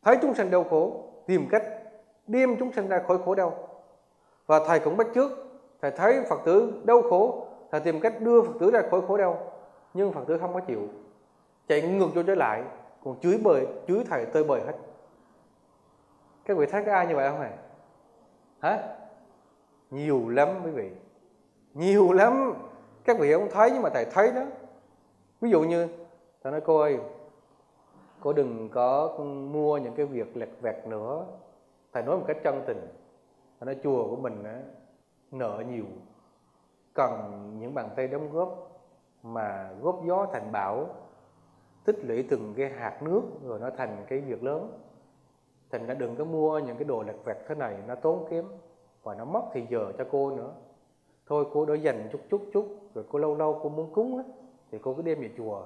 thấy chúng sanh đau khổ, tìm cách đem chúng sanh ra khỏi khổ đau. Và thầy cũng bắt trước thầy thấy Phật tử đau khổ, thầy tìm cách đưa Phật tử ra khỏi khổ đau, nhưng Phật tử không có chịu. Chạy ngược vô trở lại, còn chửi bời, chửi thầy tơi bời hết. Các vị thấy cái ai như vậy không hả? Hả? Nhiều lắm quý vị. Nhiều lắm. Các vị không thấy nhưng mà thầy thấy đó. Ví dụ như, thầy nói, cô ơi cô đừng có mua những cái việc lẹt vẹt nữa. Thầy nói một cách chân tình. Thầy nói chùa của mình á, nợ nhiều. Cần những bàn tay đóng góp mà góp gió thành bão tích lũy từng cái hạt nước rồi nó thành cái việc lớn. Thành ra đừng có mua những cái đồ lặt vặt thế này nó tốn kém và nó mất thì giờ cho cô nữa. Thôi cô đỡ dành chút chút chút rồi cô lâu lâu cô muốn cúng á, thì cô cứ đem về chùa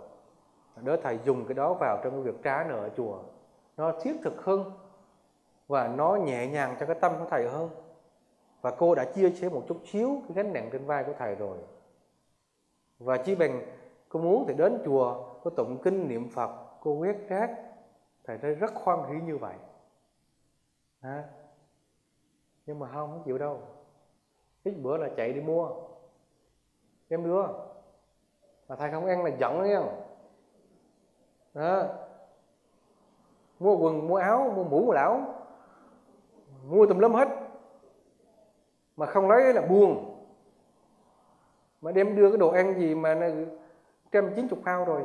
đó thầy dùng cái đó vào trong cái việc trả nợ ở chùa. Nó thiết thực hơn và nó nhẹ nhàng cho cái tâm của thầy hơn. Và cô đã chia sẻ một chút xíu cái gánh nặng trên vai của thầy rồi. Và chỉ bằng cô muốn thì đến chùa cô tụng kinh niệm phật cô quét rác thầy thấy rất khoan hỷ như vậy. À, nhưng mà không không chịu đâu. Ít bữa là chạy đi mua. Em đưa. Mà thầy không ăn là giận đó nha đó. mua quần, mua áo, mua mũ, mua lão. Mua tùm lum hết. Mà không lấy là buồn. Mà đem đưa cái đồ ăn gì mà nó trăm chín chục phao rồi.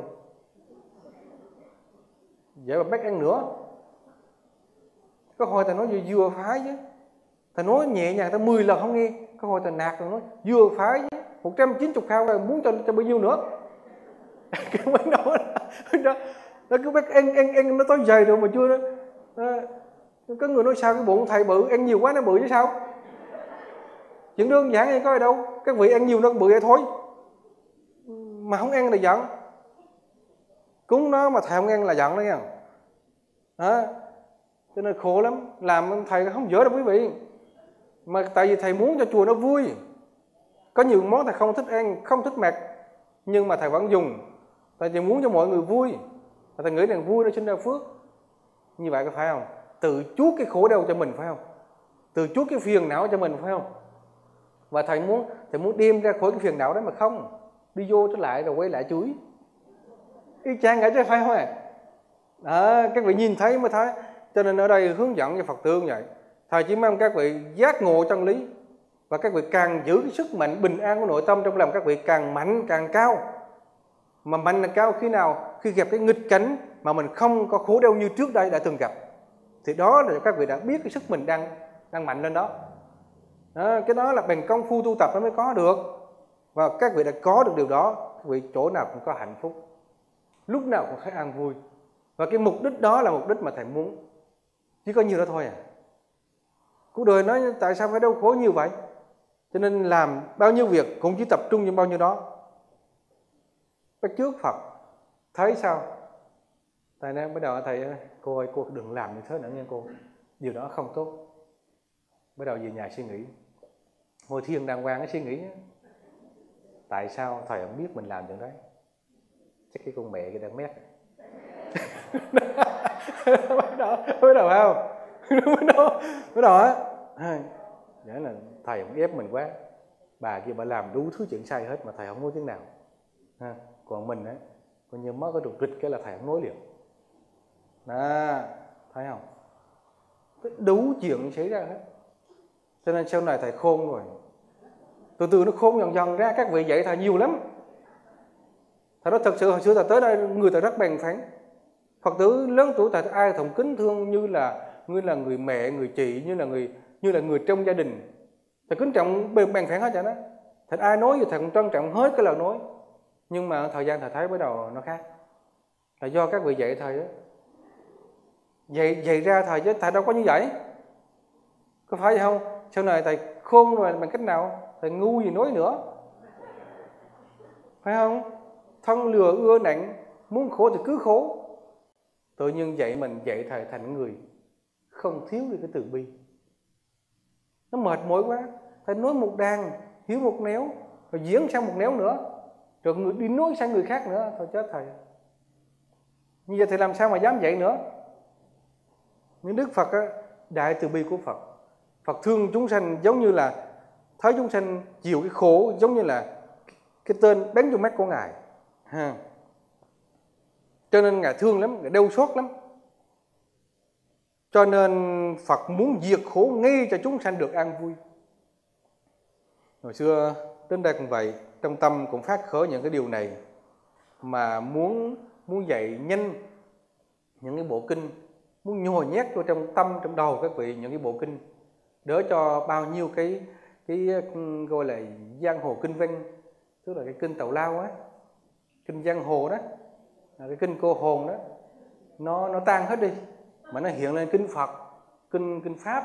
Vậy mà bác ăn nữa. Có hồi thầy nói vừa phái chứ. Thầy nói nhẹ nhàng, ta 10 lần không nghe. Có hồi thầy nạt rồi nói, vừa phái chứ. 190 phao rồi, muốn cho cho bao nhiêu nữa? *laughs* Cái mới đó nó cứ bắt ăn ăn ăn, nó tối dày rồi mà chưa đó. Ờ, có người nói sao cái bụng thầy bự, ăn nhiều quá nó bự chứ sao? Chuyện đơn giản hay có gì đâu các vị ăn nhiều nó bự vậy thôi. Mà không ăn là giận. Cúng nó mà thầy không ăn là giận đó nha. Đó cho nên khổ lắm. Làm thầy không dở đâu quý vị. Mà tại vì thầy muốn cho chùa nó vui. Có nhiều món thầy không thích ăn, không thích mặc, nhưng mà thầy vẫn dùng. Tại vì muốn cho mọi người vui thầy nghĩ rằng vui nó sinh ra phước. Như vậy có phải không? Tự chuốc cái khổ đau cho mình phải không? Tự chuốc cái phiền não cho mình phải không? Và thầy muốn thầy muốn đem ra khỏi cái phiền não đó mà không. Đi vô trở lại rồi quay lại chuối y chang vậy chứ phải không ạ à? các vị nhìn thấy mới thấy. Cho nên ở đây hướng dẫn cho phật tương vậy. Thầy chỉ mong các vị giác ngộ chân lý. Và các vị càng giữ cái sức mạnh bình an của nội tâm trong lòng các vị càng mạnh, càng cao mà mạnh là cao khi nào? Khi gặp cái nghịch cảnh mà mình không có khổ đau như trước đây đã từng gặp. Thì đó là các vị đã biết cái sức mình đang đang mạnh lên đó, đó cái đó là bằng công phu tu tập nó mới có được. Và các vị đã có được điều đó các vị chỗ nào cũng có hạnh phúc. Lúc nào cũng thấy an vui. Và cái mục đích đó là mục đích mà thầy muốn. Chỉ có nhiêu đó thôi à. Cuộc đời nói tại sao phải đau khổ như vậy? Cho nên làm bao nhiêu việc cũng chỉ tập trung vào bao nhiêu đó bắt trước Phật, thấy sao? Tại nên bắt đầu thầy, cô ơi, cô đừng làm như thế nữa nha cô. Điều đó không tốt. Bắt đầu về nhà suy nghĩ. Ngồi thiền đàng hoàng suy nghĩ tại sao thầy không biết mình làm chuyện đấy? Chắc cái con mẹ cái đang mét. Bắt đầu bắt đầu không? Bắt đầu bắt đầu á. Nghĩa là thầy cũng ép mình quá. Bà kia bà làm đủ thứ chuyện sai hết mà thầy không nói tiếng nào. Ha còn mình ấy, coi như mất cái trục rịch cái là thầy không? Nói liền. Đó thấy không? Cái đủ chuyện xảy ra hết. Cho nên sau này thầy khôn rồi. Từ từ nó khôn dần dần ra các vị dạy thầy nhiều lắm. Thầy nói thật sự hồi xưa thầy tới đây người thầy rất bèn phán. Phật tử lớn tuổi thầy ai thầm kính thương như là như là người mẹ người chị như là người như là người trong gia đình. Thầy kính trọng bèn bèn phán hết cho đó thầy ai nói gì thầy cũng trân trọng hết cái lời nói nhưng mà thời gian thầy thấy bắt đầu nó khác. Là do các vị dạy thầy đó dạy dạy ra thầy chứ thầy đâu có như vậy. Có phải vậy không? Sau này thầy khôn rồi bằng cách nào? Thầy ngu gì nói nữa. Phải không? Thân lừa ưa nặng, muốn khổ thì cứ khổ. Tự nhiên dạy mình, dạy thầy thành người. Không thiếu đi cái từ bi. Nó mệt mỏi quá. Thầy nói một đàn hiểu một néo rồi diễn sang một néo nữa rồi người đi nói sang người khác nữa thôi chết thầy. Như vậy thì làm sao mà dám dạy nữa? Những đức phật á, đại từ bi của phật. Phật thương chúng sanh giống như là thấy chúng sanh chịu cái khổ giống như là cái tên bén vô mắt của ngài. Ha. Cho nên ngài thương lắm ngài đau xót lắm. Cho nên phật muốn diệt khổ ngay cho chúng sanh được an vui. Hồi xưa đến đây cũng vậy trong tâm cũng phát khởi những cái điều này mà muốn muốn dạy nhanh những cái bộ kinh, muốn nhồi nhét vô trong tâm, trong đầu các vị những cái bộ kinh, đỡ cho bao nhiêu cái cái gọi là giang hồ kinh văn, tức là cái kinh tàu lao á, kinh giang hồ đó cái kinh cô hồn đó, nó nó tan hết đi, mà nó hiện lên kinh phật, kinh kinh pháp,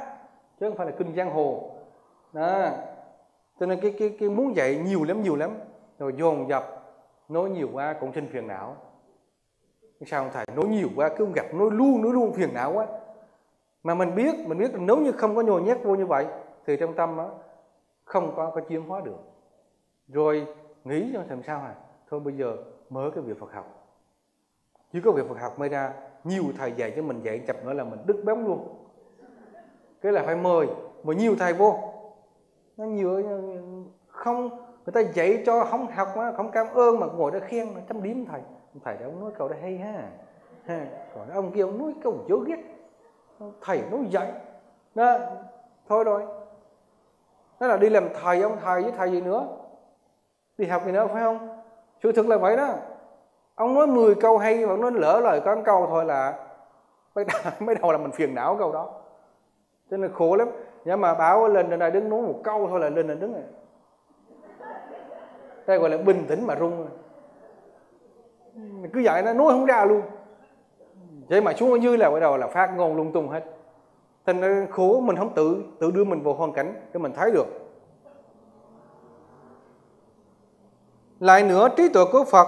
chứ không phải là kinh giang hồ. Đó cho nên cái cái cái muốn dạy nhiều lắm nhiều lắm. Rồi dồn dập, nói nhiều quá cũng sinh phiền não. Sao không thầy? Nói nhiều quá, cứ gặp, nói luôn nói luôn phiền não quá. Mà mình biết mình biết nếu như không có nhồi nhét vô như vậy, thì trong tâm đó không có có chiếm hóa được. Rồi nghĩ cho làm sao à thôi bây giờ mở cái việc Phật học. Chỉ có việc Phật học mới ra, nhiều thầy dạy cho mình dạy, chập nữa là mình đứt bóng luôn. Cái là phải mời mời nhiều thầy vô nó nhiều không người ta dạy cho không học mà không cảm ơn mà ngồi đó khen nó chấm điểm thầy. Thầy đó ông nói câu đây hay ha, ha. còn ông kia ông nói câu dớ ghét. Thầy nói dạy. Đó thôi rồi. Đó là đi làm thầy ông thầy với thầy gì nữa? Đi học gì nữa phải không? Sự thực là vậy đó. Ông nói 10 câu hay mà nói lỡ lời có một câu thôi là mới đầu, mới đầu là mình phiền não câu đó. Cho nên khổ lắm nhưng mà bảo lên trên đây đứng nói một câu thôi là lên là đứng rồi. Đây gọi là bình tĩnh mà rung. Cứ vậy nó nói không ra luôn. Vậy mà xuống ở dưới là bắt đầu là phát ngôn lung tung hết. Thành khổ, mình không tự tự đưa mình vào hoàn cảnh để mình thấy được. Lại nữa, trí tuệ của Phật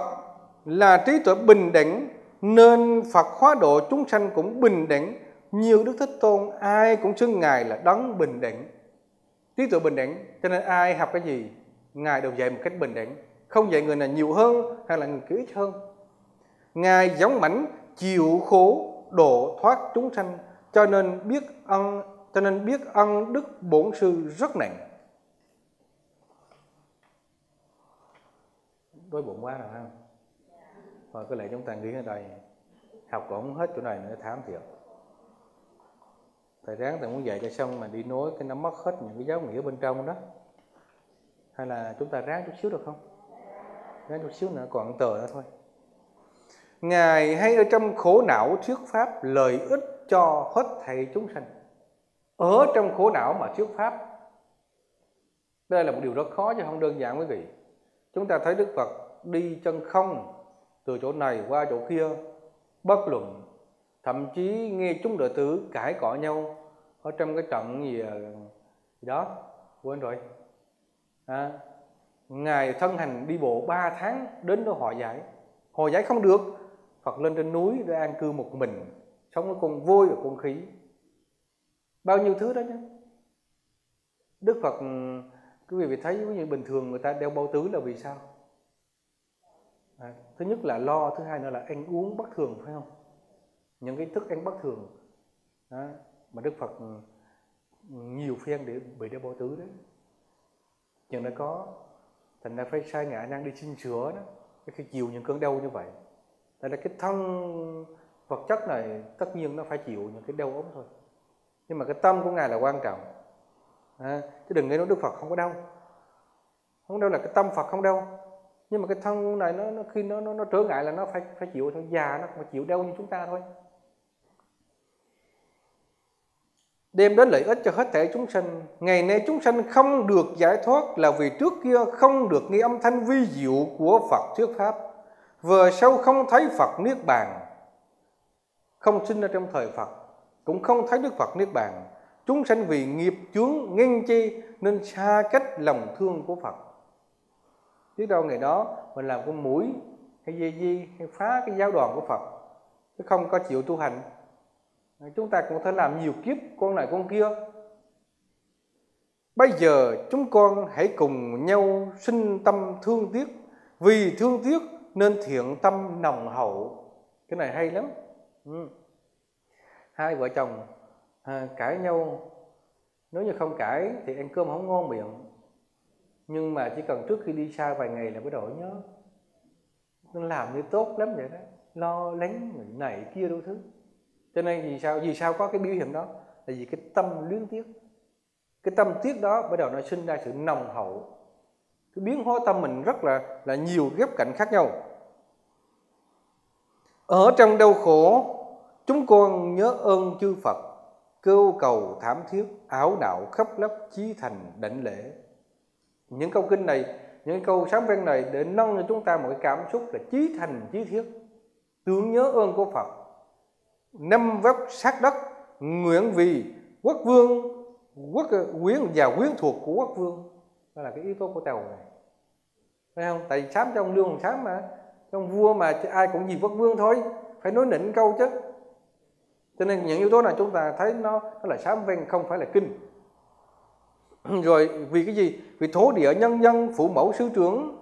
là trí tuệ bình đẳng, nên Phật hóa độ chúng sanh cũng bình đẳng nhiều Đức Thích Tôn ai cũng xưng Ngài là đấng bình đẳng. Trí tuệ bình đẳng, cho nên ai học cái gì, Ngài đều dạy một cách bình đẳng. Không dạy người nào nhiều hơn hay là người kia ít hơn. Ngài giống mảnh chịu khổ độ thoát chúng sanh, cho nên biết ân, cho nên biết ân đức bổn sư rất nặng. Đói bụng quá rồi ha rồi có lẽ chúng ta nghĩ ở đây. Học cũng hết chỗ này nữa, thám thiệt thầy ráng thầy muốn dạy cho xong mà đi nối cái nó mất hết những cái giáo nghĩa bên trong đó. Hay là chúng ta ráng chút xíu được không? Ráng chút xíu nữa, còn tờ đó thôi. Ngài hay ở trong khổ não thuyết pháp lợi ích cho hết thầy chúng sanh. Ở trong khổ não mà thuyết pháp, đây là một điều rất khó chứ không đơn giản quý vị. Chúng ta thấy đức phật đi chân không từ chỗ này qua chỗ kia, bất luận thậm chí nghe chúng đệ tử cãi cọ nhau ở trong cái trận gì, à, gì đó. Quên rồi. À, ngài thân hành đi bộ 3 tháng đến đó hòa giải. Hòa giải không được. Phật lên trên núi để an cư một mình sống với con voi và con khí bao nhiêu thứ đó nhé. Đức Phật ừ, quý vị thấy như bình thường người ta đeo bao tứ là vì sao? À, thứ nhất là lo thứ hai nữa là ăn uống bất thường phải không? Những cái thức ăn bất thường. Đó, mà Đức Phật nhiều phen để bị đeo bao tứ đấy chừng đã có thành ra phải sai ngã năng đi xin sửa đó. Cái chịu những cơn đau như vậy tại là cái thân vật chất này tất nhiên nó phải chịu những cái đau ốm thôi. Nhưng mà cái tâm của ngài là quan trọng. À, chứ đừng nghe nói đức phật không có đau. Không đau là cái tâm phật không đau. Nhưng mà cái thân này nó, nó khi nó, nó nó trở ngại là nó phải phải chịu thôi. Già nó phải chịu đau như chúng ta thôi. Đem đến lợi ích cho hết thể chúng sanh. Ngày nay chúng sanh không được giải thoát là vì trước kia không được nghe âm thanh vi diệu của phật thuyết pháp. Vừa sau không thấy phật niết bàn, không sinh ra trong thời phật, cũng không thấy đức phật niết bàn. Chúng sanh vì nghiệp chướng ngăn chi nên xa cách lòng thương của phật. Biết đâu ngày đó mình làm con mũi hay dây di hay phá cái giáo đoàn của phật, chứ không có chịu tu hành chúng ta cũng thể làm nhiều kiếp con này con kia. Bây giờ chúng con hãy cùng nhau sinh tâm thương tiếc. Vì thương tiếc nên thiện tâm nồng hậu. Cái này hay lắm. Ừ. hai vợ chồng à, cãi nhau. Nếu như không cãi thì ăn cơm không ngon miệng. Nhưng mà chỉ cần trước khi đi xa vài ngày là bắt đầu nhớ. Làm như tốt lắm vậy đó. Lo lắng này kia đôi thứ cho nên vì sao vì sao có cái biểu hiện đó? Là vì cái tâm luyến tiếc. Cái tâm tiếc đó bắt đầu nó sinh ra sự nồng hậu. Cái biến hóa tâm mình rất là là nhiều ghép cạnh khác nhau. Ở trong đau khổ, chúng con nhớ ơn chư Phật, kêu cầu thảm thiết áo đạo khắp lấp chí thành đảnh lễ. Những câu kinh này, những câu sáng văn này để nâng cho chúng ta một cái cảm xúc là chí thành, chí thiết. Tưởng nhớ ơn của Phật năm vóc sát đất nguyện vì quốc vương quốc quyến và quyến thuộc của quốc vương. Đó là cái yếu tố của tàu này. Phải không? Tại vì sám trong lương sám mà. Trong vua mà ai cũng gì quốc vương thôi. Phải nói nịnh câu chứ. Cho nên những yếu tố này chúng ta thấy nó, nó là sám ven không phải là kinh. *clears throat* Rồi vì cái gì? Vì thổ địa nhân dân phụ mẫu sư trưởng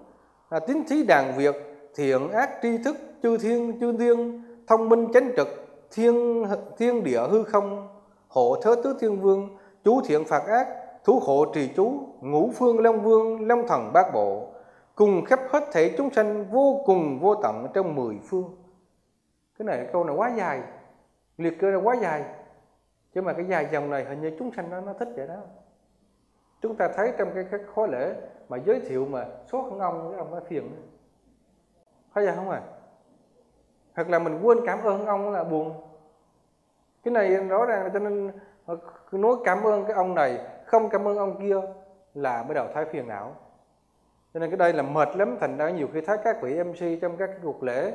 à, tín thí đàn việc thiện ác tri thức chư thiên chư thiên thông minh chánh trực thiên thiên địa hư không, hộ thớ tứ thiên vương, chú thiện phạt ác, thú hộ trì chú, ngũ phương long vương, long thần bát bộ, cùng khắp hết thể chúng sanh vô cùng vô tận trong mười phương. Cái này câu này quá dài, liệt kê ra quá dài. Chứ mà cái dài dòng này hình như chúng sanh nó nó thích vậy đó. Chúng ta thấy trong cái các khóa lễ mà giới thiệu mà số không ông cái ông nó phiền thấy vậy không à? Hoặc là mình quên cảm ơn ông là buồn cái này rõ ràng là cho nên nói cảm ơn cái ông này, không cảm ơn ông kia là bắt đầu thấy phiền não. Cho nên cái đây là mệt lắm, thành ra nhiều khi thấy các vị mc trong các cái cuộc lễ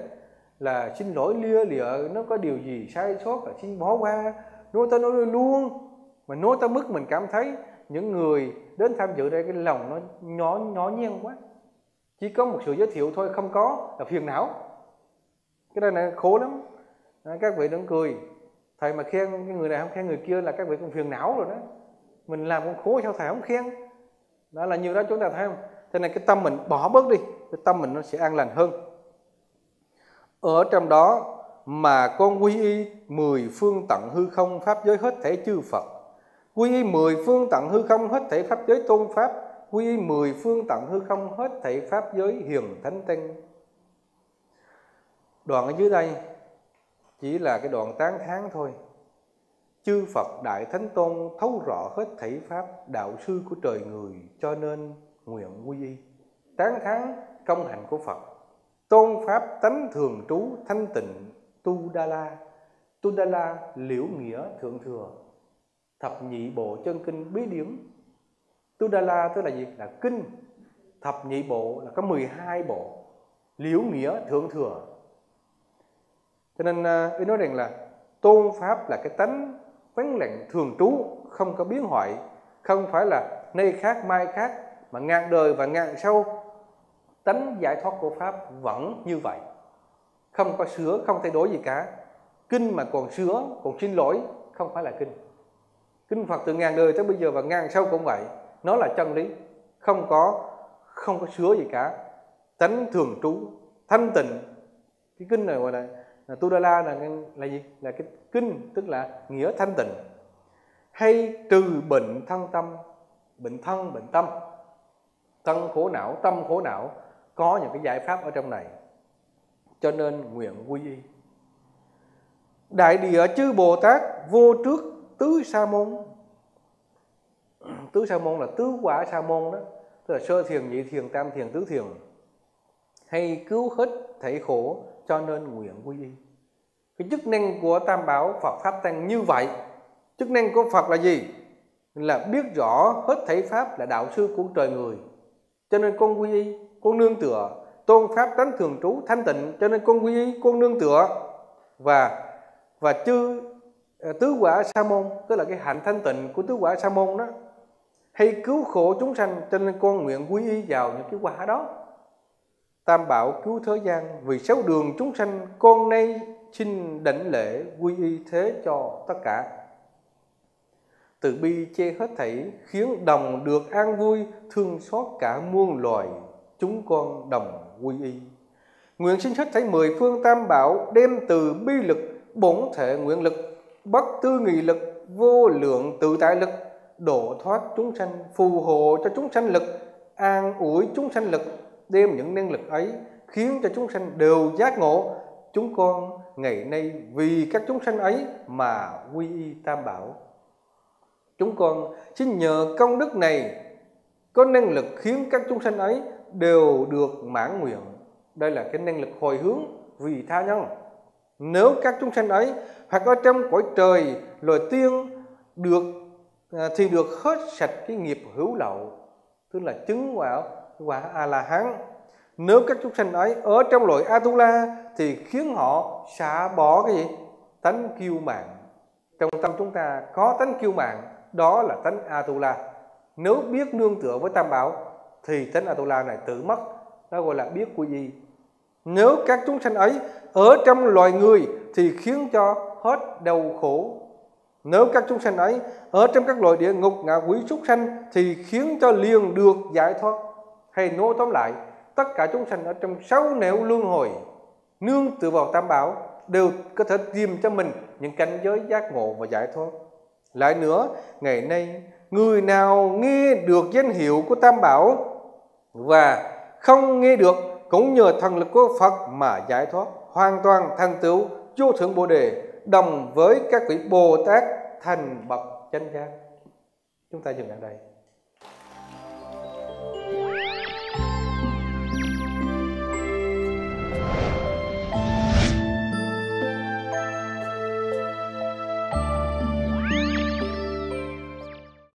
là xin lỗi lia lịa, nó có điều gì sai sót là xin bỏ qua. Nói tới nói luôn, mà nói tới mức mình cảm thấy những người đến tham dự đây, cái lòng nó nhỏ nhỏ nhen quá. Chỉ có một sự giới thiệu thôi, không có là phiền não. Cái đây này khổ lắm. Các vị đừng cười thầy mà khen cái người này không khen người kia là các vị cũng phiền não rồi đó. Mình làm cũng khổ sao thầy không khen? Đó là nhiều đó chúng ta thấy không? Thế nên cái tâm mình bỏ bớt đi, cái tâm mình nó sẽ an lành hơn. Ở trong đó mà con quy y mười phương tận hư không pháp giới hết thể chư Phật. Quy y mười phương tận hư không hết thể pháp giới tôn pháp. Quy y mười phương tận hư không hết thể pháp giới hiền thánh tinh. Đoạn ở dưới đây chỉ là cái đoạn tán thán thôi. Chư Phật Đại Thánh Tôn thấu rõ hết thảy pháp đạo sư của trời người cho nên nguyện quy y. Tán thán công hạnh của Phật. Tôn pháp tánh thường trú, thanh tịnh tu đa la tu đa la liễu nghĩa, thượng thừa. Thập nhị bộ chân kinh bí điển. Tu đa la tức là gì? Là kinh. Thập nhị bộ là có 12 bộ. Liễu nghĩa, thượng thừa cho nên à, ý nói rằng là tôn pháp là cái tánh vắng lặng thường trú không có biến hoại không phải là nay khác mai khác mà ngàn đời và ngàn sau tánh giải thoát của pháp vẫn như vậy. Không có sửa không thay đổi gì cả. Kinh mà còn sửa còn xin lỗi không phải là kinh. Kinh phật từ ngàn đời tới bây giờ và ngàn sau cũng vậy. Nó là chân lý không có không có sửa gì cả. Tánh thường trú thanh tịnh. Cái kinh này gọi là, Tudala là là gì? Là cái kinh, tức là nghĩa thanh tịnh. Hay trừ bệnh thân tâm, bệnh thân, bệnh tâm. Thân khổ não, tâm khổ não, có những cái giải pháp ở trong này. Cho nên nguyện quy y. Đại địa chư bồ tát vô trước tứ sa môn. Tứ sa môn là tứ quả sa môn đó. Tức là sơ thiền, nhị thiền, tam thiền, tứ thiền. Hay cứu hết thể khổ cho nên nguyện quy y. Cái chức năng của tam bảo phật pháp tăng như vậy, chức năng của phật là gì? Là biết rõ hết thể pháp là đạo sư của trời người. Cho nên con quy y, con nương tựa, tôn pháp tánh thường trú, thanh tịnh, cho nên con quy y, con nương tựa. Và và chư ờ, tứ quả sa môn, tức là cái hạnh thanh tịnh của tứ quả sa môn đó, hay cứu khổ chúng sanh, cho nên con nguyện quy y vào những cái quả đó tam bảo cứu thế gian, vì sáu đường chúng sanh, con nay xin đảnh lễ quy y thế cho tất cả. Từ bi che hết thảy, khiến đồng được an vui, thương xót cả muôn loài, chúng con đồng quy y. Nguyện xin hết thảy mười phương tam bảo đem từ bi lực, bổn thể nguyện lực, bất tư nghị lực, vô lượng tự tại lực, độ thoát chúng sanh, phù hộ cho chúng sanh lực, an ủi chúng sanh lực đem những năng lực ấy khiến cho chúng sanh đều giác ngộ. Chúng con ngày nay vì các chúng sanh ấy mà quy y tam bảo. Chúng con xin nhờ công đức này có năng lực khiến các chúng sanh ấy đều được mãn nguyện. Đây là cái năng lực hồi hướng vì tha nhân. Nếu các chúng sanh ấy hoặc ở trong cõi trời loài tiên được à, thì được hết sạch cái nghiệp hữu lậu, tức là chứng quả quả a la hán nếu các chúng sanh ấy ở trong loại atula thì khiến họ xả bỏ cái gì? Tánh kiêu mạn. Trong tâm chúng ta có tánh kiêu mạn, đó là tánh atula. Nếu biết nương tựa với tam bảo thì tánh atula này tự mất đó gọi là biết của gì nếu các chúng sanh ấy ở trong loài người thì khiến cho hết đau khổ. Nếu các chúng sanh ấy ở trong các loài địa ngục ngạ quỷ súc sanh thì khiến cho liền được giải thoát hay nói tóm lại, tất cả chúng sanh ở trong sáu nẻo luân hồi, nương tựa vào tam bảo, đều có thể tìm cho mình những cảnh giới giác ngộ và giải thoát lại nữa, ngày nay, người nào nghe được danh hiệu của tam bảo và không nghe được, cũng nhờ thần lực của Phật mà giải thoát, hoàn toàn thành tựu vô thượng bồ đề, đồng với các vị Bồ Tát thành bậc chánh giác. Chúng ta dừng ở đây.